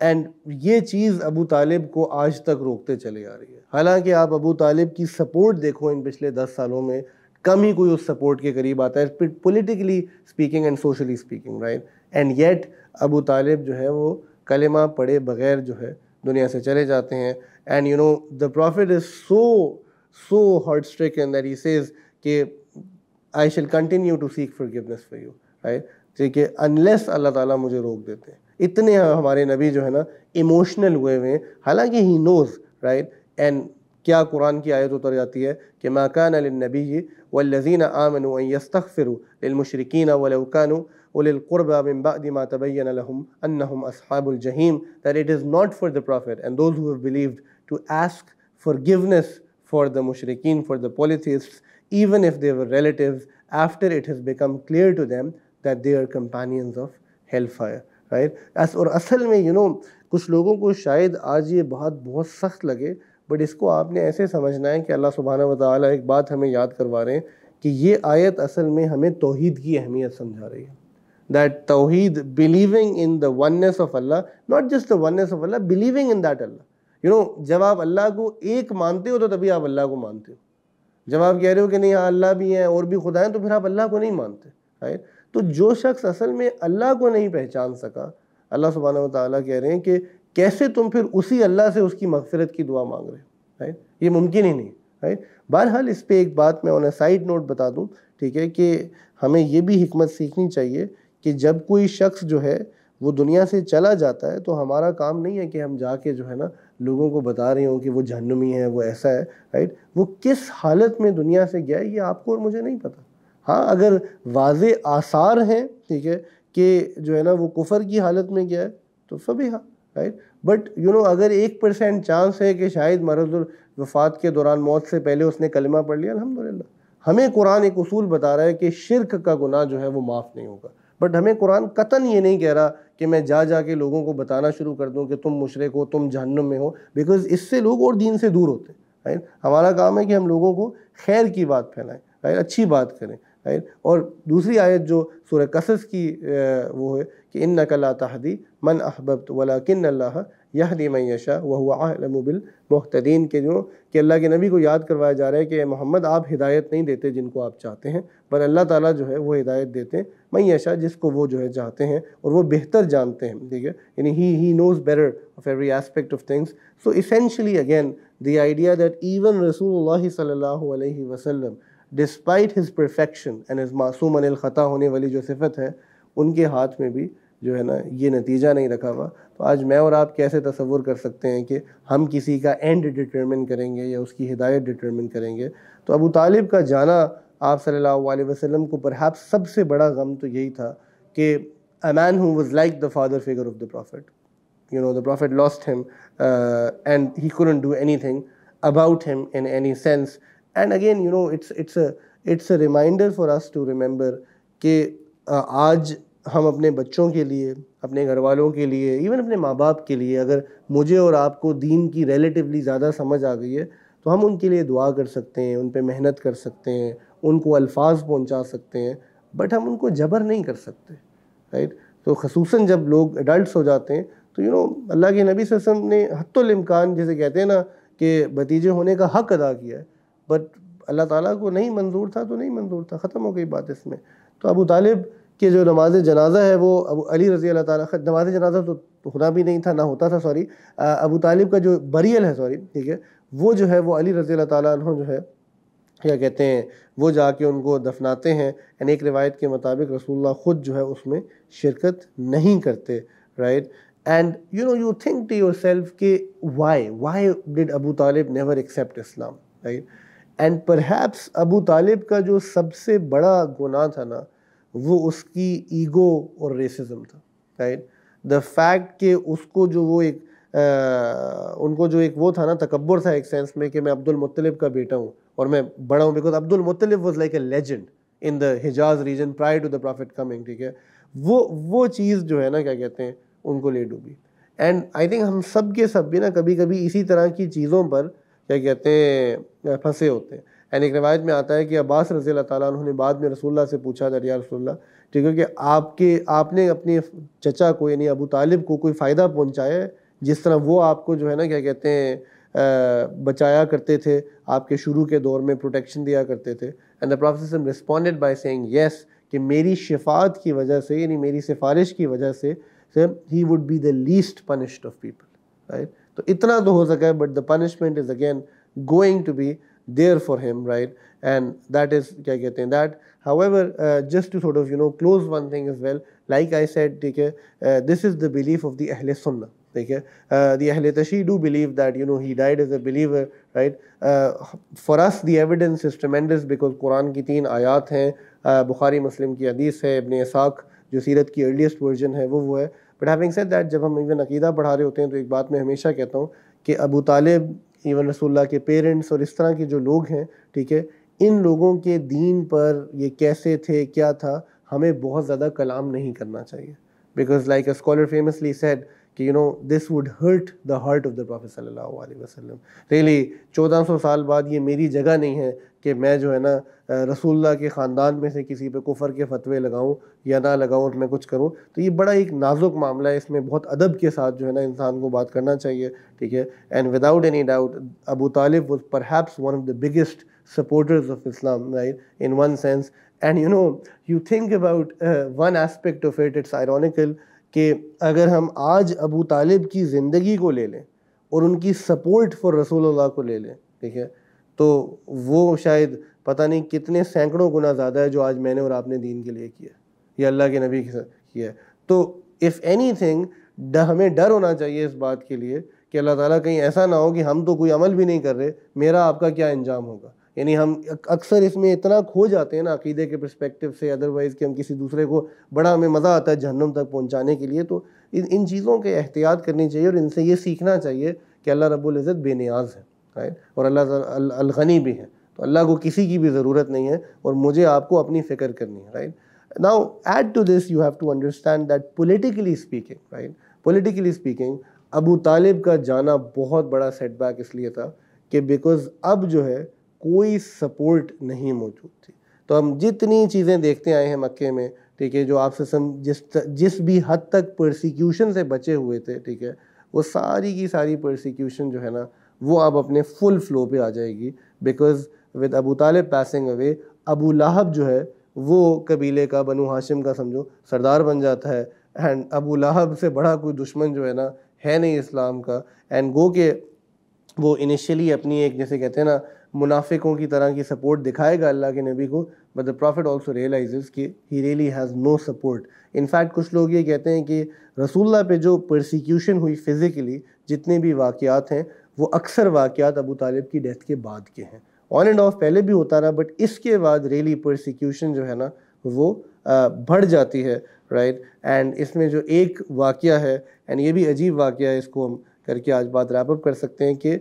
اینڈ یہ چیز ابو طالب کو آج تک روکتے چلے آ رہی ہے۔ حالانکہ آپ ابو طالب کی سپورٹ دیکھو ان پچھلے دس سالوں میں، کم ہی کوئی اس سپورٹ کے قریب آتا ہے politically speaking and socially speaking right and yet Abu Talib جو ہے وہ کلمہ پڑھے بغیر جو ہے دنیا سے چلے جاتے ہیں۔ And you know the prophet is so so heart struck that he says کہ I shall continue to seek for forgiveness for you right ٹھیک ہے انلیس اللہ تعالیٰ مجھے روک دیتے ہیں اتنے ہمارے نبی جو ہے نا ایموشنل ہوئے ہوئے ہیں حالانکہ ہی نوز رائٹ اینڈ کیا قرآن کی آیت اتر جاتی ہے کہ ما کان للنبی والذین آمنوا ان یستغفروا للمشرکین ولو كانوا اول القربى من بعد ما تبين لهم انهم اصحاب الجحیم that it is not for the prophet. And those who have believed to ask forgiveness for the mushrikeen, for the polytheists, even if they were relatives, after it has become clear to them that they are companions of hellfire. Right? اور اصل میں you know, کچھ لوگوں کو شاید آج یہ بات بہت سخت لگے بٹ اس کو آپ نے ایسے سمجھنا ہے کہ اللہ سبحانہ و تعالیٰ ایک بات ہمیں یاد کروا رہے ہیں کہ یہ آیت اصل میں ہمیں توحید کی اہمیت سمجھا رہی ہے دیٹ توحید believing in the oneness of Allah not just the oneness of Allah believing in that Allah Allah. You know, جب آپ اللہ کو ایک مانتے ہو تو تبھی آپ اللہ کو مانتے ہو۔ جب آپ کہہ رہے ہو کہ نہیں ہاں اللہ بھی ہیں اور بھی خدا ہیں تو پھر آپ اللہ کو نہیں مانتے رائٹ تو جو شخص اصل میں اللہ کو نہیں پہچان سکا اللہ سبحانہ و تعالیٰ کہہ رہے ہیں کہ کیسے تم پھر اسی اللہ سے اس کی مغفرت کی دعا مانگ رہے ہو رائٹ یہ ممکن ہی نہیں رائٹ بہرحال اس پہ ایک بات میں انہیں سائڈ نوٹ بتا دوں ٹھیک ہے کہ ہمیں یہ بھی حکمت سیکھنی چاہیے کہ جب کوئی شخص جو ہے وہ دنیا سے چلا جاتا ہے تو ہمارا کام نہیں ہے کہ ہم جا کے جو ہے نا لوگوں کو بتا رہے ہوں کہ وہ جہنمی ہے وہ ایسا ہے رائٹ وہ کس حالت میں دنیا سے گیا ہے، یہ آپ کو اور مجھے نہیں پتہ ہاں اگر واضح آثار ہیں، ٹھیک ہے، کہ جو ہے نا وہ کفر کی حالت میں گیا ہے، تو فبھی ہاں رائٹ بٹ یو نو اگر ایک پرسینٹ چانس ہے کہ شاید مرض الوفات کے دوران موت سے پہلے اس نے کلمہ پڑھ لیا، الحمدللہ۔ ہمیں قرآن ایک اصول بتا رہا ہے کہ شرک کا گناہ جو ہے وہ معاف نہیں ہوگا۔ بٹ ہمیں قرآن قطن یہ نہیں کہہ رہا کہ میں جا جا کے لوگوں کو بتانا شروع کر دوں کہ تم مشرق ہو، تم جہنم میں ہو بیکاز اس سے لوگ اور دین سے دور ہوتے ہیں رائٹ ہمارا کام ہے کہ ہم لوگوں کو خیر کی بات پھیلائیں رائٹ اچھی بات کریں رائٹ اور دوسری آیت جو سورہ قصص کی وہ ہے کہ ان نقل تحدی من احببت ولاکن اللہ یہدی من یشا وہ اعلم بالمحتدین کے جو کہ اللہ کے نبی کو یاد کروایا جا رہا ہے کہ محمد آپ ہدایت نہیں دیتے جن کو آپ چاہتے ہیں پر اللہ تعالیٰ جو ہے وہ ہدایت دیتے ہیں من یشا جس کو وہ جو ہے چاہتے ہیں اور وہ بہتر جانتے ہیں، ٹھیک ہے؟ یعنی he he knows better of every aspect of things so essentially again the idea that even رسول اللہ صلی اللہ علیہ وسلم despite his perfection and his معصوم الخطا ہونے والی جو صفت ہے، ان کے ہاتھ میں بھی جو ہے نا، یہ نتیجہ نہیں رکھا ہوا۔ تو آج میں اور آپ کیسے تصور کر سکتے ہیں کہ ہم کسی کا اینڈ ڈٹرمن کریں گے یا اس کی ہدایت ڈٹرمن کریں گے؟ تو ابو طالب کا جانا آپ صلی اللہ علیہ وسلم کو پرہیپس سب سے بڑا غم تو یہی تھا کہ a man who was like the father figure of the prophet you know the prophet lost him and he couldn't do anything about him in any sense and again you know it's it's it's a reminder for us to remember کہ uh, آج ہم اپنے بچوں کے لیے، اپنے گھر والوں کے لیے ایون اپنے ماں باپ کے لیے اگر مجھے اور آپ کو دین کی ریلیٹیولی زیادہ سمجھ آ گئی ہے، تو ہم ان کے لیے دعا کر سکتے ہیں، ان پہ محنت کر سکتے ہیں، ان کو الفاظ پہنچا سکتے ہیں بٹ ہم ان کو جبر نہیں کر سکتے رائٹ تو خصوصاً جب لوگ ایڈلٹس ہو جاتے ہیں، تو یو نو اللہ کے نبی صلی اللہ علیہ وسلم نے حت الامکان، جیسے کہتے ہیں نا کہ بتیجے ہونے کا حق ادا کیا ہے بٹ اللہ تعالیٰ کو نہیں منظور تھا تو نہیں منظور تھا، ختم ہو گئی بات اس میں۔ تو ابو طالب کہ جو نماز جنازہ ہے وہ ابو علی رضی اللہ تعالیٰ نماز جنازہ تو ہونا بھی نہیں تھا، نہ ہوتا تھا سوری ابو طالب کا جو بریل ہے سوری ٹھیک ہے، وہ جو ہے، وہ علی رضی اللہ تعالیٰ عنہ جو ہے، کیا کہتے ہیں، وہ جا کے ان کو دفناتے ہیں۔ یعنی ایک روایت کے مطابق رسول اللہ خود جو ہے، اس میں شرکت نہیں کرتے right and you know you think to yourself کہ why why did Abu Talib never accept Islam right and perhaps Abu Talib کا جو سب سے بڑا گناہ تھا نا وہ اس کی ایگو اور ریسزم تھا رائٹ دا فیکٹ کہ اس کو جو وہ ایک ان کو جو ایک وہ تھا نا، تکبر تھا ایک سینس میں کہ میں عبد المطلب کا بیٹا ہوں اور میں بڑا ہوں because Abdul Muttalib was like a legend in the Hijaz region prior to the prophet coming ٹھیک ہے؟ وہ وہ چیز جو ہے نا، کیا کہتے ہیں، ان کو لے ڈوبی۔ اینڈ آئی تھنک ہم سب کے سب بھی نا، کبھی کبھی اسی طرح کی چیزوں پر، کیا کہتے ہیں، پھنسے ہوتے ہیں۔ اینڈ ایک روایت میں آتا ہے کہ عباس رضی اللہ تعالیٰ عنہ نے بعد میں رسول اللہ سے پوچھا تھا، یا رسول اللہ، ٹھیک ہے کہ آپ کے، آپ نے اپنے چچا کو یعنی ابو طالب کو کوئی فائدہ پہنچایا ہے؟ جس طرح وہ آپ کو جو ہے نا، کیا کہتے ہیں بچایا کرتے تھے، آپ کے شروع کے دور میں پروٹیکشن دیا کرتے تھے۔ And the professor responded by saying yes کہ میری شفات کی وجہ سے یعنی میری سفارش کی وجہ سے he would be the least punished of people right تو اتنا تو ہو سکا ہے but the punishment is again going to be there for him right and that is کیا کہتے ہیں that however just to sort of you know close one thing is well like I said ٹھیک ہے دس از دا belief of the اہل سننا ٹھیک ہے the اہل تشی do believe that you know he died as a believer right for us the evidence is tremendous because قرآن کی تین آیات ہیں بخاری مسلم کی حدیث ہے ابن اساق جو سیرت کی ارلیسٹ ورژن ہے وہ وہ ہے بٹ ہیونگ سیٹ دیٹ جب ہم ایون عقیدہ پڑھا رہے ہوتے ہیں تو ایک بات میں ہمیشہ کہتا ہوں کہ ابو طالب ایون رسول اللہ کے پیرنٹس اور اس طرح کے جو لوگ ہیں، ٹھیک ہے، ان لوگوں کے دین پر یہ کیسے تھے، کیا تھا، ہمیں بہت زیادہ کلام نہیں کرنا چاہیے۔ Because like a scholar famously said کہ you know this would hurt the heart of the prophet صلی اللہ علیہ وسلم۔ ریلی چودہ سو سال بعد یہ میری جگہ نہیں ہے۔ کہ میں جو ہے نا رسول اللہ کے خاندان میں سے کسی پہ کفر کے فتوے لگاؤں یا نہ لگاؤں، اور میں کچھ کروں۔ تو یہ بڑا ایک نازک معاملہ ہے۔ اس میں بہت ادب کے ساتھ جو ہے نا انسان کو بات کرنا چاہیے، ٹھیک ہے؟ And without any doubt Abu Talib was perhaps one of the biggest supporters of Islam right in one sense and you know you think about one aspect of it it's ironical کہ اگر ہم آج ابو طالب کی زندگی کو لے لیں اور ان کی سپورٹ فار رسول اللہ کو لے لیں، ٹھیک ہے؟ تو وہ شاید پتہ نہیں کتنے سینکڑوں گنا زیادہ ہے جو آج میں نے اور آپ نے دین کے لیے کیا یا اللہ کے نبی کے ساتھ کیا ہے۔ تو اف اینی تھنگ ہمیں ڈر ہونا چاہیے اس بات کے لیے کہ اللہ تعالیٰ کہیں ایسا نہ ہو کہ ہم تو کوئی عمل بھی نہیں کر رہے، میرا آپ کا کیا انجام ہوگا؟ یعنی ہم اکثر اس میں اتنا کھو جاتے ہیں نا عقیدے کے پرسپیکٹو سے ادروائز کہ ہم کسی دوسرے کو بڑا ہمیں مزہ آتا ہے جہنم تک پہنچانے کے لیے، تو ان چیزوں کے احتیاط کرنی چاہیے اور ان سے یہ سیکھنا چاہیے کہ اللہ رب العزت بے نیاز ہے۔ رائٹ اور اللہ الغنی بھی ہے تو اللہ کو کسی کی بھی ضرورت نہیں ہے اور مجھے آپ کو اپنی فکر کرنی ہے right now add to this you have to understand that politically speaking right politically speaking Abu Talib کا جانا بہت بڑا سیٹ بیک اس لیے تھا کہ بیکاز اب جو ہے کوئی سپورٹ نہیں موجود تھی. تو ہم جتنی چیزیں دیکھتے آئے ہیں مکے میں، ٹھیک ہے، جو آپ سے سم جس جس بھی حد تک پرسیکیوشن سے بچے ہوئے تھے، ٹھیک ہے، وہ ساری کی ساری پرسیکیوشن جو ہے نا وہ اب اپنے فل فلو پہ آ جائے گی بیکاز ود ابو طالب پیسنگ اوے ابو لہب جو ہے وہ قبیلے کا بنو ہاشم کا سمجھو سردار بن جاتا ہے اینڈ ابو لہب سے بڑا کوئی دشمن جو ہے نا ہے نہیں اسلام کا اینڈ گو کہ وہ انیشیلی اپنی ایک جیسے کہتے ہیں نا منافقوں کی طرح کی سپورٹ دکھائے گا اللہ کے نبی کو but the prophet also realises کہ he really has no support in fact کچھ لوگ یہ کہتے ہیں کہ رسول اللہ پہ جو پرسیکیوشن ہوئی فزیکلی جتنے بھی واقعات ہیں وہ اکثر واقعات ابو طالب کی ڈیتھ کے بعد کے ہیں۔ آن اینڈ آف پہلے بھی ہوتا رہا بٹ اس کے بعد ریئلی پرسیکیوشن جو ہے نا، وہ بڑھ جاتی ہے رائٹ اینڈ اس میں جو ایک واقعہ ہے اینڈ یہ بھی عجیب واقعہ ہے، اس کو ہم کر کے آج بات ریپ اپ کر سکتے ہیں کہ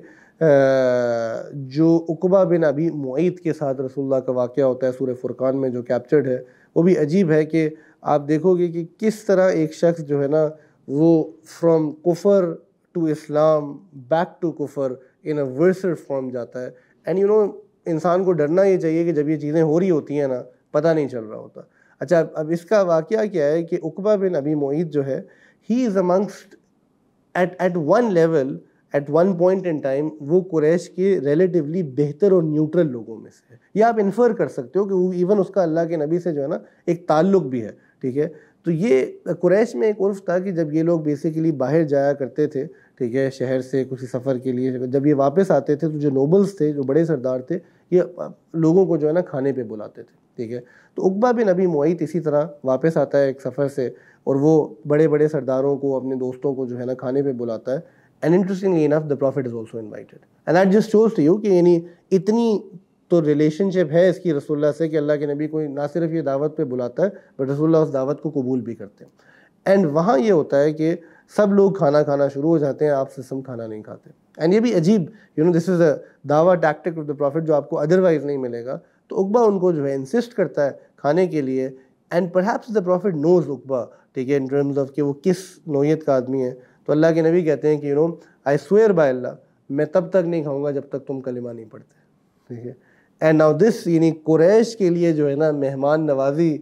جو اقبا بن ابھی معید کے ساتھ رسول اللہ کا واقعہ ہوتا ہے، سورہ فرقان میں جو کیپچرڈ ہے، وہ بھی عجیب ہے کہ آپ دیکھو گے کہ کس طرح ایک شخص جو ہے نا، وہ فرام کفر ٹو اسلام بیک ٹو کفر ان اے ورسر فارم جاتا ہے اینڈ یو نو انسان کو ڈرنا یہ چاہیے کہ جب یہ چیزیں ہو رہی ہوتی ہیں نا، پتہ نہیں چل رہا ہوتا۔ اچھا اب اس کا واقعہ کیا ہے کہ اقبا بن ابھی معید جو ہے he is amongst at at one level at one point in time وہ قریش کے ریلیٹیولی بہتر اور نیوٹرل لوگوں میں سے ہے۔ یہ آپ انفر کر سکتے ہو کہ وہ ایون اس کا اللہ کے نبی سے جو ہے نا، ایک تعلق بھی ہے، ٹھیک ہے؟ تو یہ قریش میں ایک عرف تھا کہ جب یہ لوگ بیسیکلی باہر جایا کرتے تھے، ٹھیک ہے، شہر سے کسی سفر کے لیے، جب یہ واپس آتے تھے تو جو نوبلز تھے، جو بڑے سردار تھے، یہ لوگوں کو جو ہے نا کھانے پہ بلاتے تھے، ٹھیک ہے۔ تو اقبا بن ابھی معیت اسی طرح واپس آتا ہے ایک سفر سے اور وہ بڑے بڑے سرداروں کو، اپنے دوستوں کو جو ہے نا کھانے پہ بلاتا ہے۔ And interestingly enough the prophet is also invited and that just shows to you کہ یعنی اتنی تو ریلیشن شپ ہے اس کی رسول اللہ سے کہ اللہ کے نبی کو نہ صرف یہ دعوت پہ بلاتا ہے، بٹ رسول اللہ اس دعوت کو قبول بھی کرتے ہیں۔ اینڈ وہاں یہ ہوتا ہے کہ سب لوگ کھانا کھانا شروع ہو جاتے ہیں، آپ سسم کھانا نہیں کھاتے۔ اینڈ یہ بھی عجیب یو نو دس از اے دعویٰ ٹیکٹک آف دا پروفٹ جو آپ کو ادروائز نہیں ملے گا۔ تو اقبا ان کو جو ہے انسسٹ کرتا ہے کھانے کے لیے۔ And perhaps the prophet knows اقبا، ٹھیک ہے ان ٹرمز آف کہ وہ کس نوعیت کا آدمی ہے۔ تو اللہ کے نبی کہتے ہیں کہ you know I swear by Allah میں تب تک نہیں کھاؤں گا جب تک تم کلمہ نہیں پڑھتے۔ ٹھیک ہے۔ اینڈ ناؤ دس یعنی قریش کے لیے جو ہے نا مہمان نوازی،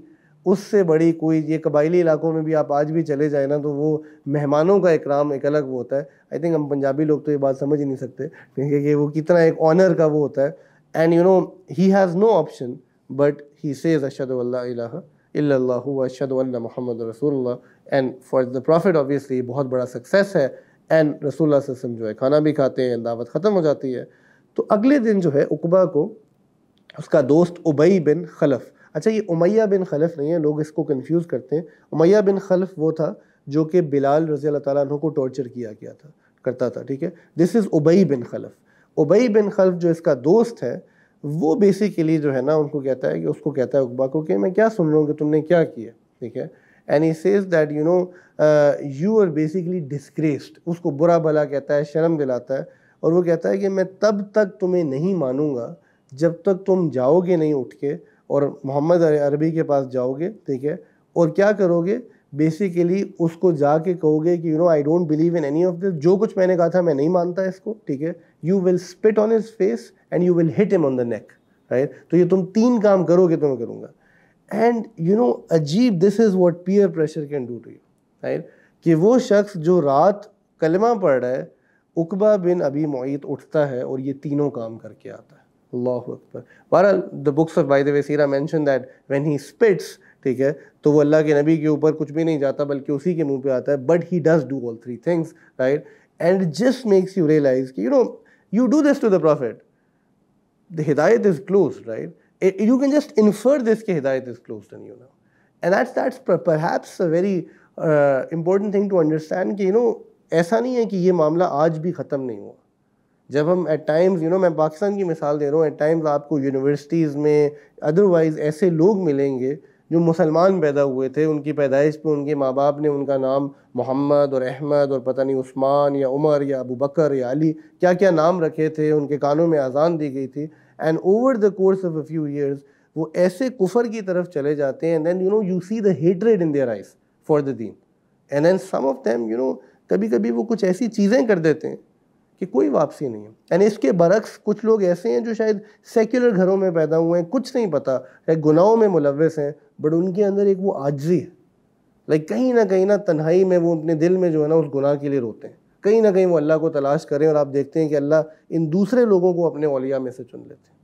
اس سے بڑی کوئی، یہ قبائلی علاقوں میں بھی آپ آج بھی چلے جائیں نا تو وہ مہمانوں کا اکرام ایک الگ وہ ہوتا ہے۔ آئی تھنک ہم پنجابی لوگ تو یہ بات سمجھ ہی نہیں سکتے۔ کیونکہ کہ وہ کتنا ایک آنر کا وہ ہوتا ہے۔ And you know he has no option but he says اشد اللہ الہ الا اللہ اشد اللہ محمد رسول اللہ and for the prophet obviously بہت بڑا سکسیس ہے۔ اینڈ رسول اللہ صلی اللہ علیہ وسلم جو ہے، کھانا بھی کھاتے ہیں، دعوت ختم ہو جاتی ہے۔ تو اگلے دن جو ہے اقبا کو اس کا دوست ابئی بن خلف۔ اچھا یہ امیہ بن خلف نہیں ہے، لوگ اس کو کنفیوز کرتے ہیں۔ امیہ بن خلف وہ تھا جو کہ بلال رضی اللہ تعالیٰ عنہ کو ٹارچر کیا کیا تھا، کرتا تھا، ٹھیک ہے؟ دس از ابئی بن خلف۔ ابئی بن خلف جو اس کا دوست ہے، وہ بیسیکلی جو ہے نا، ان کو کہتا ہے کہ، اس کو کہتا ہے اقبا کو کہ میں کیا سن رہا ہوں کہ تم نے کیا کیا، ٹھیک ہے؟ And he says that you know you are basically disgraced اس کو برا بھلا کہتا ہے، شرم دلاتا ہے اور وہ کہتا ہے کہ میں تب تک تمہیں نہیں مانوں گا جب تک تم جاؤ گے نہیں اٹھ کے اور محمد عربی کے پاس جاؤ گے، ٹھیک ہے؟ اور کیا کرو گے؟ بیسیکلی اس کو جا کے کہو گے کہ you know I don't believe in any of this جو کچھ میں نے کہا تھا میں نہیں مانتا اس کو، ٹھیک ہے؟ You will spit on his face and you will hit him on the neck right تو یہ تم تین کام کرو گے تو میں کروں گا۔ اینڈ یو نو عجیب this is what peer pressure can do to you right کہ وہ شخص جو رات کلمہ پڑھ رہا ہے اقبا بن ابھی معیت اٹھتا ہے اور یہ تینوں کام کر کے آتا ہے۔ اللہ اکبر بہرحال the books of by the way Sierra mention that when he spits ٹھیک ہے تو وہ اللہ کے نبی کے اوپر کچھ بھی نہیں جاتا بلکہ اسی کے منہ پہ آتا ہے but he does do all three things right and just makes you realise کہ you know you do this to the prophet the ہدایت is close right you can just infer this کہ ہدایت is close then you know and that's that's perhaps a very important thing to understand کہ you know ایسا نہیں ہے کہ یہ معاملہ آج بھی ختم نہیں ہوا جب ہم ایٹ ٹائمز یو نو میں پاکستان کی مثال دے رہا ہوں ایٹ ٹائمز آپ کو یونیورسٹیز میں ادروائز ایسے لوگ ملیں گے جو مسلمان پیدا ہوئے تھے، ان کی پیدائش پہ ان کے ماں باپ نے ان کا نام محمد اور احمد اور پتہ نہیں عثمان یا عمر یا ابو بکر یا علی، کیا کیا نام رکھے تھے، ان کے کانوں میں اذان دی گئی تھی and over the course of a few years وہ ایسے کفر کی طرف چلے جاتے ہیں then you know you see the hatred in their eyes for the then and then some of them you know کبھی کبھی وہ کچھ ایسی چیزیں کر دیتے ہیں کہ کوئی واپسی نہیں ہے۔ یعنی اس کے برعکس کچھ لوگ ایسے ہیں جو شاید سیکولر گھروں میں پیدا ہوئے ہیں، کچھ نہیں پتہ گناہوں میں ملوث ہیں بٹ ان کے اندر ایک وہ عاجزی ہے۔ لائک کہیں نہ کہیں نہ تنہائی میں وہ اپنے دل میں جو ہے نا، اس گناہ کے لیے روتے ہیں۔ کہیں نہ کہیں وہ اللہ کو تلاش کریں اور آپ دیکھتے ہیں کہ اللہ ان دوسرے لوگوں کو اپنے اولیاء میں سے چن لیتے ہیں۔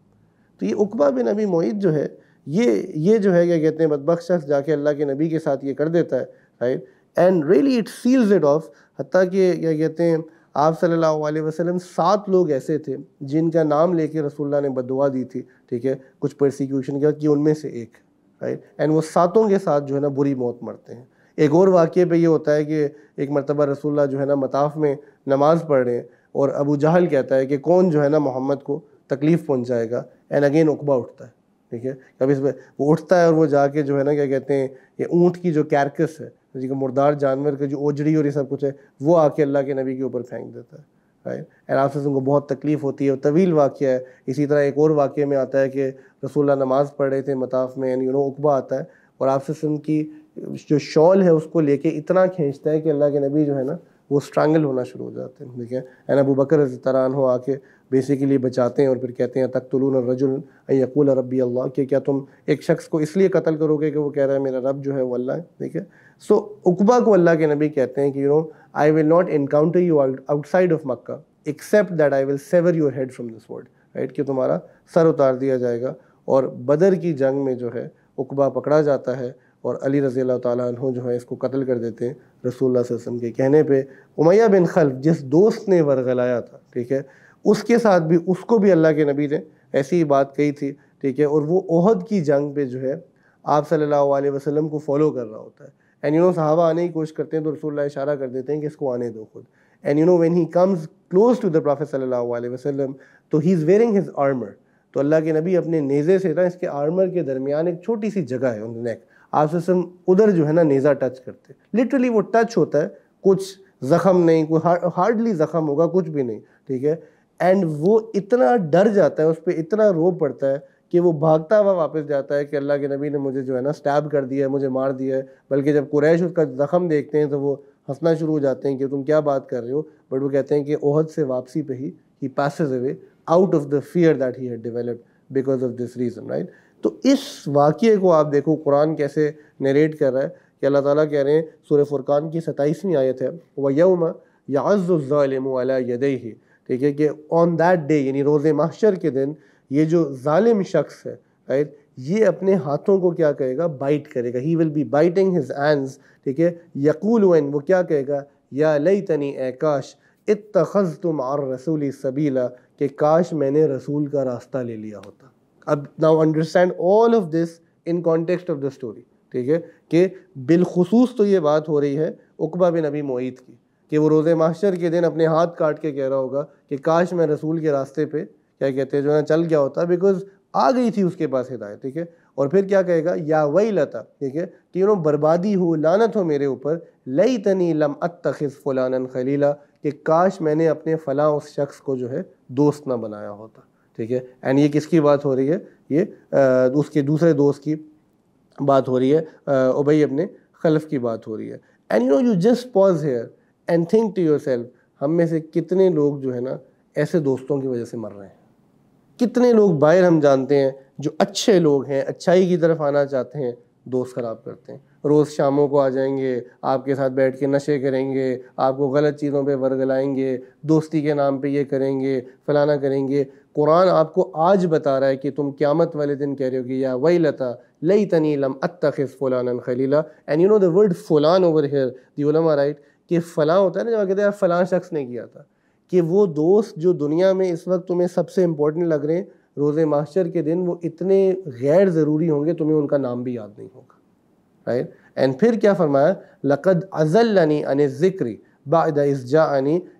تو یہ اقبا بن نبی معید جو ہے، یہ یہ جو ہے، کیا کہتے ہیں بدبخ شخص جا کے اللہ کے نبی کے ساتھ یہ کر دیتا ہے right and really it seals it off حتیٰ کہ کیا کہتے ہیں آپ صلی اللہ علیہ وسلم سات لوگ ایسے تھے جن کا نام لے کے رسول اللہ نے بدعا دی تھی، ٹھیک ہے؟ کچھ پرسیکیوشن کیا، کہ ان میں سے ایک رائٹ اینڈ وہ ساتوں کے ساتھ جو ہے نا بری موت مرتے ہیں۔ ایک اور واقعے پہ یہ ہوتا ہے کہ ایک مرتبہ رسول اللہ جو ہے نا مطاف میں نماز پڑھ رہے ہیں اور ابو جہل کہتا ہے کہ کون جو ہے نا محمد کو تکلیف پہنچائے گا۔ اینڈ اگین اقبا اٹھتا ہے، ٹھیک ہے؟ کبھی اس میں وہ اٹھتا ہے اور وہ جا کے جو ہے نا کیا کہتے ہیں، یہ اونٹ کی جو کیرکس ہے جی کہ مردار جانور کا جو اوجڑی اور یہ سب کچھ ہے، وہ آ کے اللہ کے نبی کے اوپر پھینک دیتا ہے رائٹ اینڈ آپ سے ان کو بہت تکلیف ہوتی ہے اور طویل واقعہ ہے۔ اسی طرح ایک اور واقعے میں آتا ہے کہ رسول اللہ نماز پڑھ رہے تھے مطاف میں یعنی نو اقبا آتا ہے اور آپ سے کی جو شال ہے اس کو لے کے اتنا کھینچتا ہے کہ اللہ کے نبی جو ہے نا، وہ اسٹرانگل ہونا شروع ہو جاتے ہیں۔ ٹھیک ہے این ابو بکر طرح ہو آ کے بیسیکلی بچاتے ہیں اور پھر کہتے ہیں تک طلون الرجل یقول ربی اللہ کہ کیا تم ایک شخص کو اس لیے قتل کرو گے کہ وہ کہہ رہا ہے، میرا رب جو ہے وہ اللہ ہے۔ ٹھیک ہے سو اقبا کو اللہ کے نبی کہتے ہیں کہ you know I will not encounter you outside of Mecca except that I will sever your head from this world right کہ تمہارا سر اتار دیا جائے گا اور بدر کی جنگ میں جو ہے اقبا پکڑا جاتا ہے اور علی رضی اللہ تعالیٰ عنہ جو ہے اس کو قتل کر دیتے ہیں رسول اللہ صلی اللہ علیہ وسلم کے کہنے پہ امیہ بن خلف جس دوست نے ورغلایا تھا ٹھیک ہے اس کے ساتھ بھی اس کو بھی اللہ کے نبی نے ایسی ہی بات کہی تھی ٹھیک ہے اور وہ عہد کی جنگ پہ جو ہے آپ صلی اللہ علیہ وسلم کو فالو کر رہا ہوتا ہے اینڈ یو نو صحابہ آنے کی کوشش کرتے ہیں تو رسول اللہ اشارہ کر دیتے ہیں کہ اس کو آنے دو خود. And you know when he comes close to the prophet صلی اللہ علیہ وسلم، تو he is wearing his armour تو اللہ کے نبی اپنے نیزے سے نا اس کے آرمر کے درمیان ایک چھوٹی سی جگہ ہے ان نیک آپ سے سم ادھر جو ہے نا نیزا ٹچ کرتے لٹرلی وہ ٹچ ہوتا ہے، کچھ زخم نہیں، کوئی ہارڈلی زخم ہوگا، کچھ بھی نہیں. ٹھیک ہے? اینڈ وہ اتنا ڈر جاتا ہے، اس پہ اتنا رو پڑتا ہے کہ وہ بھاگتا ہوا واپس جاتا ہے کہ اللہ کے نبی نے مجھے جو ہے نا سٹیب کر دیا ہے، مجھے مار دیا ہے۔ بلکہ جب قریش اس کا زخم دیکھتے ہیں تو وہ ہنسنا شروع ہو جاتے ہیں کہ تم کیا بات کر رہے ہو؟ بٹ وہ کہتے ہیں کہ عہد سے واپسی پہ ہی he passes away out of the fear that he had developed because of this reason right تو اس واقعے کو آپ دیکھو، قرآن کیسے نیریٹ کر رہا ہے کہ اللہ تعالیٰ کہہ رہے ہیں، سورہ فرقان کی ستائیسویں آیت ہے وہ یوم یعز الظالم علی یدیہ ٹھیک ہے کہ آن دیٹ ڈے یعنی روز محشر کے دن یہ جو ظالم شخص ہے رائٹ یہ اپنے ہاتھوں کو کیا کہے گا؟ بائٹ کرے گا. He will be biting his اینز ٹھیک ہے؟ یقول وین وہ کیا کہے گا؟ یا لئی تنی اے کاش اتخذ تم اور رسولی سبیلا، کہ کاش میں نے رسول کا راستہ لے لیا ہوتا. اب now understand all of this in context of the story ٹھیک ہے؟ کہ بالخصوص تو یہ بات ہو رہی ہے اقبا بن ابی معید کی، کہ وہ روز معاشر کے دن اپنے ہاتھ کاٹ کے کہہ رہا ہوگا کہ کاش میں رسول کے راستے پہ کیا کہتے ہیں، جو ہے نا چل گیا ہوتا بیکاز آ گئی تھی اس کے پاس ہدایت، ٹھیک ہے؟ اور پھر کیا کہے گا؟ یا وہی لتا ٹھیک ہے؟ کہ انہوں بربادی ہو لانت ہو میرے اوپر لئی تنی لم اتخذ فلان خلیلا، کہ کاش میں نے اپنے فلاں اس شخص کو جو ہے دوست نہ بنایا ہوتا، ٹھیک ہے؟ اینڈ یہ کس کی بات ہو رہی ہے؟ یہ اس کے دوسرے دوست کی بات ہو رہی ہے اوبئی اپنے خلف کی بات ہو رہی ہے۔ And you know you just pause here and think to yourself ہم میں سے کتنے لوگ جو ہے نا ایسے دوستوں کی وجہ سے مر رہے ہیں؟ کتنے لوگ باہر ہم جانتے ہیں جو اچھے لوگ ہیں، اچھائی کی طرف آنا چاہتے ہیں، دوست خراب کرتے ہیں۔ روز شاموں کو آ جائیں گے، آپ کے ساتھ بیٹھ کے نشے کریں گے، آپ کو غلط چیزوں پہ ورگلائیں گے، دوستی کے نام پہ یہ کریں گے، فلانا کریں گے۔ قرآن آپ کو آج بتا رہا ہے کہ تم قیامت والے دن کہہ رہے ہو کہ یا وئی لتا لئی تنی لم اتخذ فلان خلیلا۔ And you know the word فلان اوور ہیئر دی علما رائٹ کہ فلاں ہوتا ہے نا، جب کہتے ہیں فلاں شخص نے کیا تھا؟ کہ وہ دوست جو دنیا میں اس وقت تمہیں سب سے امپورٹنٹ لگ رہے ہیں روز معاشر کے دن، وہ اتنے غیر ضروری ہوں گے، تمہیں ان کا نام بھی یاد نہیں ہوگا رائٹ اینڈ پھر کیا فرمایا؟ لقد ازلنی ان ذکری بعد از جا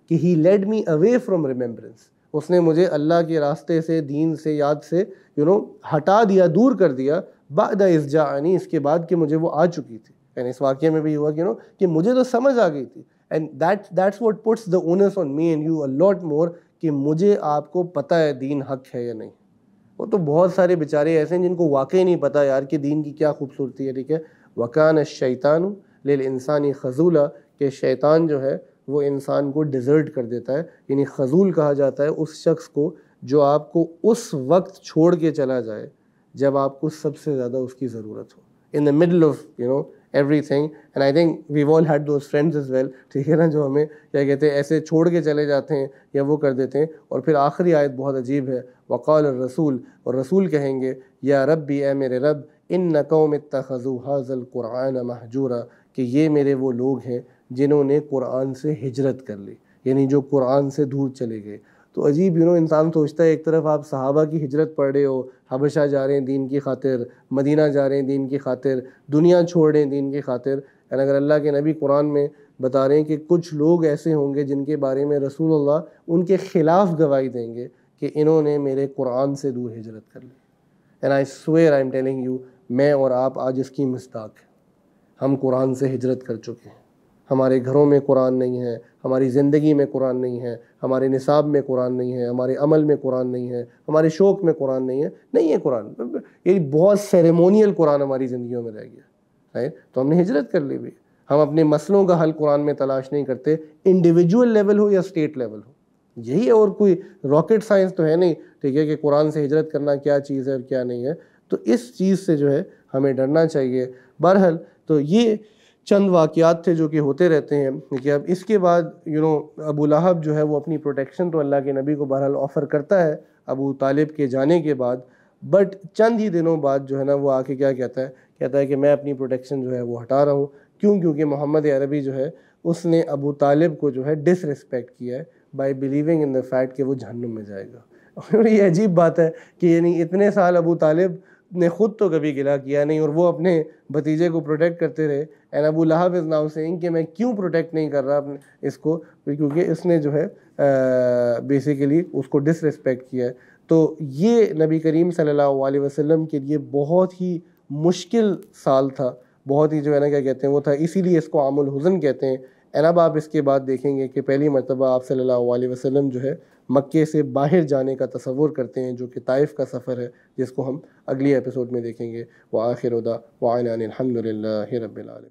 کہ he led me away from remembrance اس نے مجھے اللہ کے راستے سے، دین سے، یاد سے یو نو ہٹا دیا، دور کر دیا بعد از جا اس کے بعد کہ مجھے وہ آ چکی تھی۔ یعنی اس واقعے میں بھی ہوا کہ نو کہ مجھے تو سمجھ آ گئی تھی۔ And that that's what puts the honours on me and you a lot more کہ مجھے آپ کو پتہ ہے دین حق ہے یا نہیں۔ وہ تو بہت سارے بیچارے ایسے ہیں جن کو واقعی نہیں پتہ یار کہ دین کی کیا خوبصورتی ہے، ٹھیک ہے؟ وکان شیطان لل انسانی خزولہ کہ شیطان جو ہے وہ انسان کو ڈیزرٹ کر دیتا ہے یعنی خضول کہا جاتا ہے اس شخص کو جو آپ کو اس وقت چھوڑ کے چلا جائے جب آپ کو سب سے زیادہ اس کی ضرورت ہو۔ In the middle of you know everything and I think we all had those friends as well ٹھیک ہے نا جو ہمیں کیا کہتے ہیں، ایسے چھوڑ کے چلے جاتے ہیں یا وہ کر دیتے ہیں۔ اور پھر آخری آیت بہت عجیب ہے۔ وقال الرسول، اور رسول کہیں گے، یا رب بھی اے میرے رب، ان نقوم اتخذوا حاض القرآن محجورا، کہ یہ میرے وہ لوگ ہیں جنہوں نے قرآن سے ہجرت کر لی۔ یعنی جو قرآن سے دور چلے گئے۔ تو عجیب یو نو انسان سوچتا ہے ایک طرف آپ صحابہ کی ہجرت پڑھ رہے ہو، حبشہ جا رہے ہیں دین کی خاطر، مدینہ جا رہے ہیں دین کی خاطر، دنیا چھوڑ رہے ہیں دین کی خاطر یعنی اگر اللہ کے نبی قرآن میں بتا رہے ہیں کہ کچھ لوگ ایسے ہوں گے جن کے بارے میں رسول اللہ ان کے خلاف گواہی دیں گے کہ انہوں نے میرے قرآن سے دور ہجرت کر لی۔ And I swear I am telling you میں اور آپ آج اس کی مستاق ہیں۔ ہم قرآن سے ہجرت کر چکے ہیں۔ ہمارے گھروں میں قرآن نہیں ہے۔ ہماری زندگی میں قرآن نہیں ہے، ہمارے نصاب میں قرآن نہیں ہے، ہمارے عمل میں قرآن نہیں ہے، ہمارے شوق میں قرآن نہیں ہے۔ نہیں ہے قرآن۔ یہ بہت سیریمونیل قرآن ہماری زندگیوں میں رہ گیا۔ رائٹ تو ہم نے ہجرت کر لی بھی۔ ہم اپنے مسئلوں کا حل قرآن میں تلاش نہیں کرتے انڈیویجول لیول ہو یا اسٹیٹ لیول ہو۔ یہی ہے اور کوئی راکٹ سائنس تو ہے نہیں، ٹھیک ہے، کہ قرآن سے ہجرت کرنا کیا چیز ہے اور کیا نہیں ہے۔ تو اس چیز سے جو ہے ہمیں ڈرنا چاہیے۔ بہرحال تو یہ چند واقعات تھے جو کہ ہوتے رہتے ہیں۔ کہ اب اس کے بعد یو نو ابو لہب جو ہے وہ اپنی پروٹیکشن تو اللہ کے نبی کو بہرحال آفر کرتا ہے ابو طالب کے جانے کے بعد۔ بٹ چند ہی دنوں بعد جو ہے نا، وہ آ کے کیا کہتا ہے؟ کہتا ہے کہ میں اپنی پروٹیکشن جو ہے وہ ہٹا رہا ہوں۔ کیوں؟ کیونکہ محمد عربی جو ہے، اس نے ابو طالب کو جو ہے ڈس رسپیکٹ کیا ہے by believing in the fact کہ وہ جہنم میں جائے گا۔ اور یہ عجیب بات ہے کہ یعنی اتنے سال ابو طالب نے خود تو کبھی گلا کیا نہیں اور وہ اپنے بھتیجے کو پروٹیکٹ کرتے رہے۔ اینڈ ابو لہب از ناؤ سینگ کہ میں کیوں پروٹیکٹ نہیں کر رہا اس کو؟ کیونکہ اس نے جو ہے بیسیکلی اس کو ڈس ریسپیکٹ کیا۔ ہے تو یہ نبی کریم صلی اللہ علیہ وسلم کے لیے بہت ہی مشکل سال تھا۔ بہت ہی جو ہے نا، کیا کہتے ہیں، وہ تھا۔ اسی لیے اس کو عام الحزن کہتے ہیں۔ اینڈ اب آپ اس کے بعد دیکھیں گے کہ پہلی مرتبہ آپ صلی اللہ علیہ وسلم جو ہے، مکے سے باہر جانے کا تصور کرتے ہیں، جو کہ طائف کا سفر ہے، جس کو ہم اگلی ایپیسوڈ میں دیکھیں گے۔ وہ آخر ادا وعین الحمد للہ رب العالم